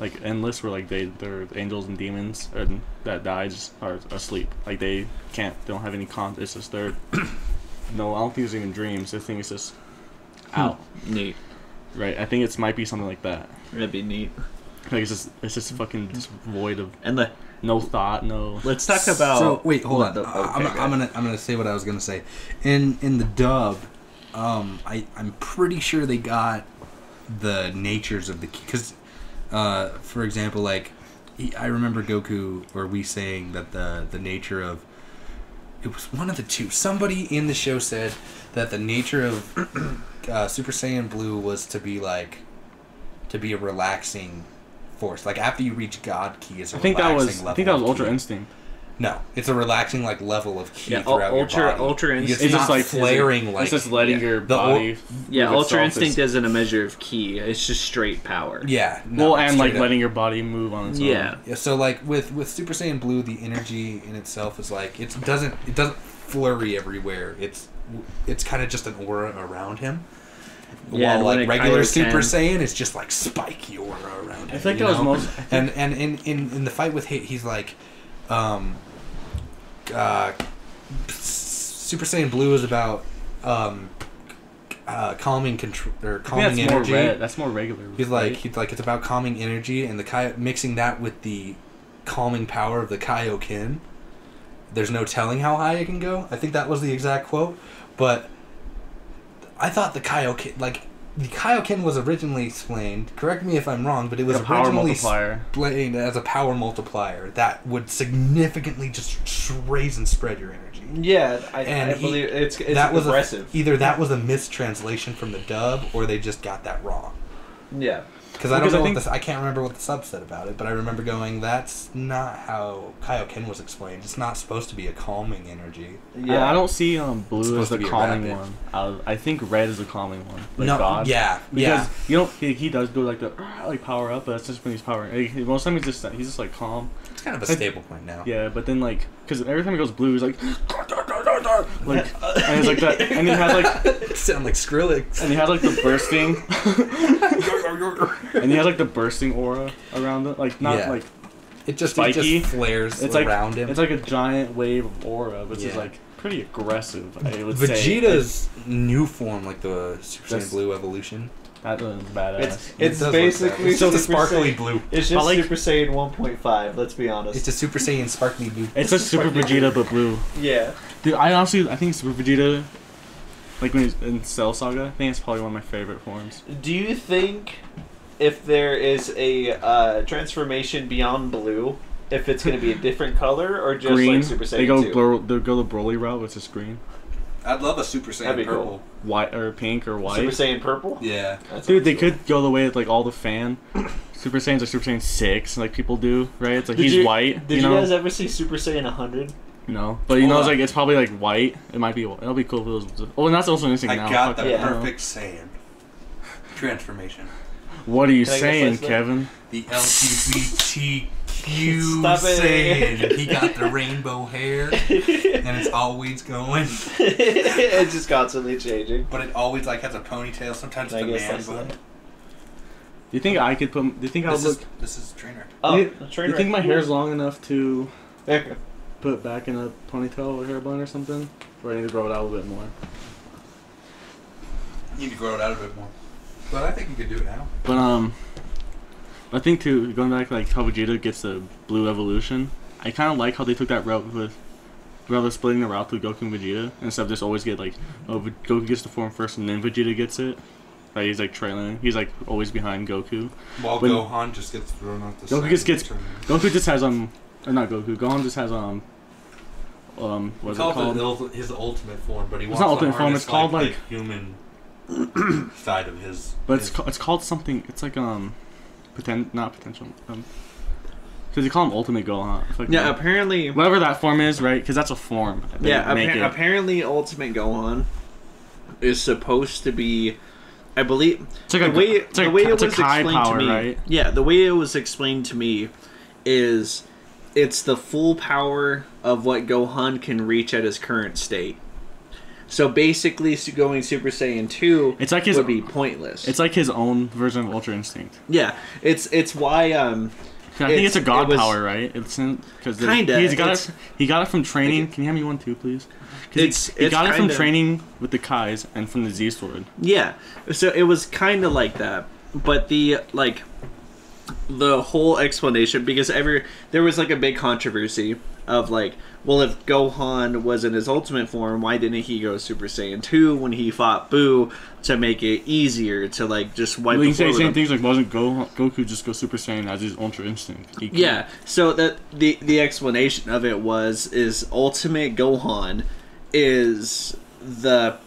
like endless, where like they they're angels and demons and that die just are asleep. Like they can't, they don't have any con. It's just they're no. I don't think it's even dreams. I think it's just out. Neat. Right. I think it's might be something like that. That'd be neat. Like it's just it's just fucking just void of And the no thought, no. let's talk about. So wait, hold on. the- I- okay, I'm, go I'm gonna I'm gonna say what I was gonna say. In in the dub, um, I I'm pretty sure they got the natures of the because, uh, for example, like he, I remember Goku or we saying that the the nature of it was one of the two. Somebody in the show said that the nature of uh, Super Saiyan Blue was to be like to be a relaxing force. Like after you reach God Ki, is a I think that was level I think that was Ultra ki. Instinct. No, it's a relaxing like level of ki Yeah, throughout ul- your ultra- body. ultra It's instinct- It's not just like flaring like it's just letting yeah. your The ul- body. yeah, Ultra Instinct is- isn't a measure of ki. It's just straight power. yeah. No, well, and like up. letting your body move on its Yeah. own. Yeah, so like with with Super Saiyan Blue, the energy in itself is like it doesn't it doesn't flurry everywhere. It's it's kind of just an aura around him. Yeah, While like regular Kaioken- Super Saiyan, it's just like spiky aura around him. I think you that was know? most. And and in, in in the fight with hate, he's like, um, uh, Super Saiyan Blue is about um, uh, calming control or calming that's more energy. red. That's more regular. He's like right? he's like it's about calming energy and the Kai mixing that with the calming power of the Kaioken. There's no telling how high it can go. I think that was the exact quote, but I thought the Kaioken like the Kaioken was originally explained. Correct me if I'm wrong, but it was power originally multiplier. explained as a power multiplier that would significantly just raise and spread your energy. Yeah, I, And I he- believe it's it's that was a- either that was a mistranslation from the dub, or they just got that wrong. yeah. Because I don't know I what think- the, I can't remember what the sub said about it, but I remember going, "That's not how Kaioken was explained. It's not supposed to be a calming energy." Yeah. I, I don't see um blue as the calming one. Uh, I think red is the calming one. Like no, God. yeah, Because yeah. you know he, he does do like the like power up, but that's just when he's power. Like, he- most of the time he's just he's just like calm. It's kind of a stable point now. Yeah, but then like because every time he goes blue, he's like like and he's like that, and he has like sound like Skrillex. and he has like the bursting, and he has like the bursting aura around it. Like not Yeah. like it just it just flares it's like around him. it's like a giant wave of aura, which is like pretty aggressive. I would say Vegeta's new form, like the Super Saiyan Blue evolution. That was badass. It's it's does look basically it's just a sparkly Saiyan- blue. It's just like- Super Saiyan 1.5. Let's be honest. It's a Super Saiyan sparkly blue. It's a Super Vegeta but blue. yeah. Dude, I honestly I think Super Vegeta, like when he's in Cell Saga, I think it's probably one of my favorite forms. Do you think if there is a uh, transformation beyond blue, if it's going to be a different color or just green. like Super Saiyan they go 2? Bro- they go the Broly route, which is green. I'd love a Super That'd Saiyan be cool. purple. White or pink or white. Super Saiyan purple. Yeah. That Dude, they could go the way of like all the fan Super Saiyans like Super Saiyan six, like people do, right? It's like Did he's you- white. Did you you, know? guys ever see Super Saiyan 100? no, but you know, it's like it's probably like white. It might be. It'll be cool if it was. Oh, and that's also interesting I now. got Fuck the it, I don't perfect Saiyan transformation. What are you Can I get saying, slice Kevin? The LGBTQ Stop it. He got the rainbow hair, and it's always going. it's just constantly changing. But it always like has a ponytail. Sometimes it's a get man slice bun. Do you think I could put? Do you think I would This look? is this is trainer. Oh, do you, a do you think my wreck. hair's long enough to put back in a ponytail or hair bun or something? Or I need to grow it out a little bit more. You need to grow it out a bit more. But I think you could do it now. But um, I think too going back like how Vegeta gets the blue evolution. I kind of like how they took that route with rather splitting the route to Goku and Vegeta instead of just always get like oh Goku gets the form first and then Vegeta gets it. Like he's like trailing. He's like always behind Goku. While When- Gohan just gets thrown off the Goku just gets-. Goku just has um, or not Goku. Gohan just has um, um, what's it called? il- his ultimate form, but he It's wants not ultimate form, it's called, the like- human side of his. But it's ca- it's called something. It's like um, poten- not potential um, because you call him Ultimate Gohan. It's like, Yeah, apparently. whatever that form is, right? Because that's a form. They Yeah, appa- apparently Ultimate Gohan is supposed to be, I believe, It's like the a, way it's like the way a, it was explained power, to me. right? Yeah, the way it was explained to me is it's the full power of what Gohan can reach at his current state. So basically, going Super Saiyan two It's like his. would be pointless. It's like his own version of Ultra Instinct. yeah, it's it's why um I think it's, It's- a god it was- power, right? It's because Kinda, He's got it. He got it from training. Can you hand me one too, please? It's- he, he it's got it from training with the Kais and from the Z Sword. Yeah. So it was kind of like that, but the like the whole explanation because every there was like a big controversy of like, well, if Gohan was in his ultimate form, why didn't he go Super Saiyan two when he fought Buu to make it easier to like just wipe Well, you say same things like wasn't Go Goku just go Super Saiyan as his Ultra Instinct? Yeah. So that the the explanation of it was is Ultimate Gohan is the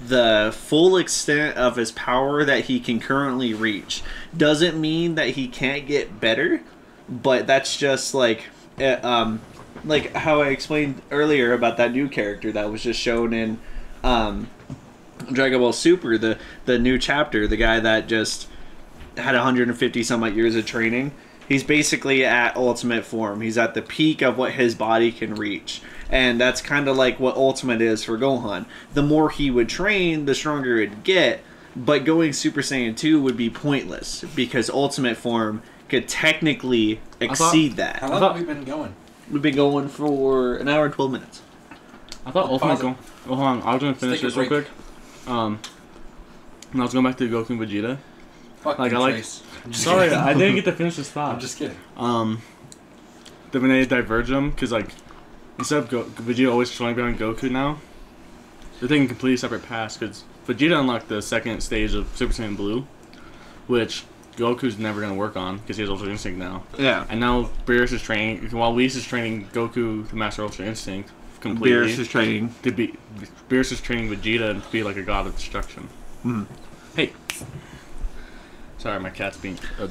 the full extent of his power that he can currently reach. Doesn't mean that he can't get better, but that's just like uh, um like how I explained earlier about that new character that was just shown in um Dragon Ball Super, the the new chapter, the guy that just had 150 some odd years of training. He's basically at ultimate form. He's at the peak of what his body can reach. And that's kind of like what ultimate is for Gohan. The more he would train, the stronger it'd get. But going Super Saiyan 2 would be pointless because ultimate form could technically thought- exceed that. How long have we been going? We've been going for an hour and 12 minutes. I thought Oh, Ultimate Oh, hold on. I was gonna finish this real quick. Um, and I was going back to Goku and Vegeta. Fuck Like, I like-. Sorry. I didn't get to finish this thought. I'm just kidding. um, the diverge them, because like instead of Go- Vegeta always trailing behind Goku now, they're taking completely separate paths. Because Vegeta unlocked the second stage of Super Saiyan Blue, which Goku's never gonna work on because he has Ultra Instinct now. Yeah. And now Beerus is training while Whis is training Goku to master Ultra Instinct completely. Beerus is training. to be Beerus is training Vegeta to be like a god of destruction. Mhm. Hey. Sorry, my cat's being. Uh,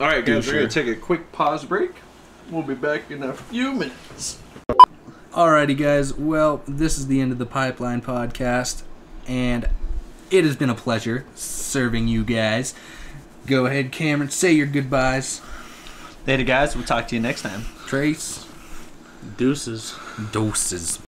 All right, guys, we're going to take a quick pause break. We'll be back in a few minutes. Alrighty, guys. Well, this is the end of the Pipeline Podcast, and it has been a pleasure serving you guys. Go ahead, Camrin. Say your goodbyes. Later, guys. We'll talk to you next time. Trayce. deuces. Doses.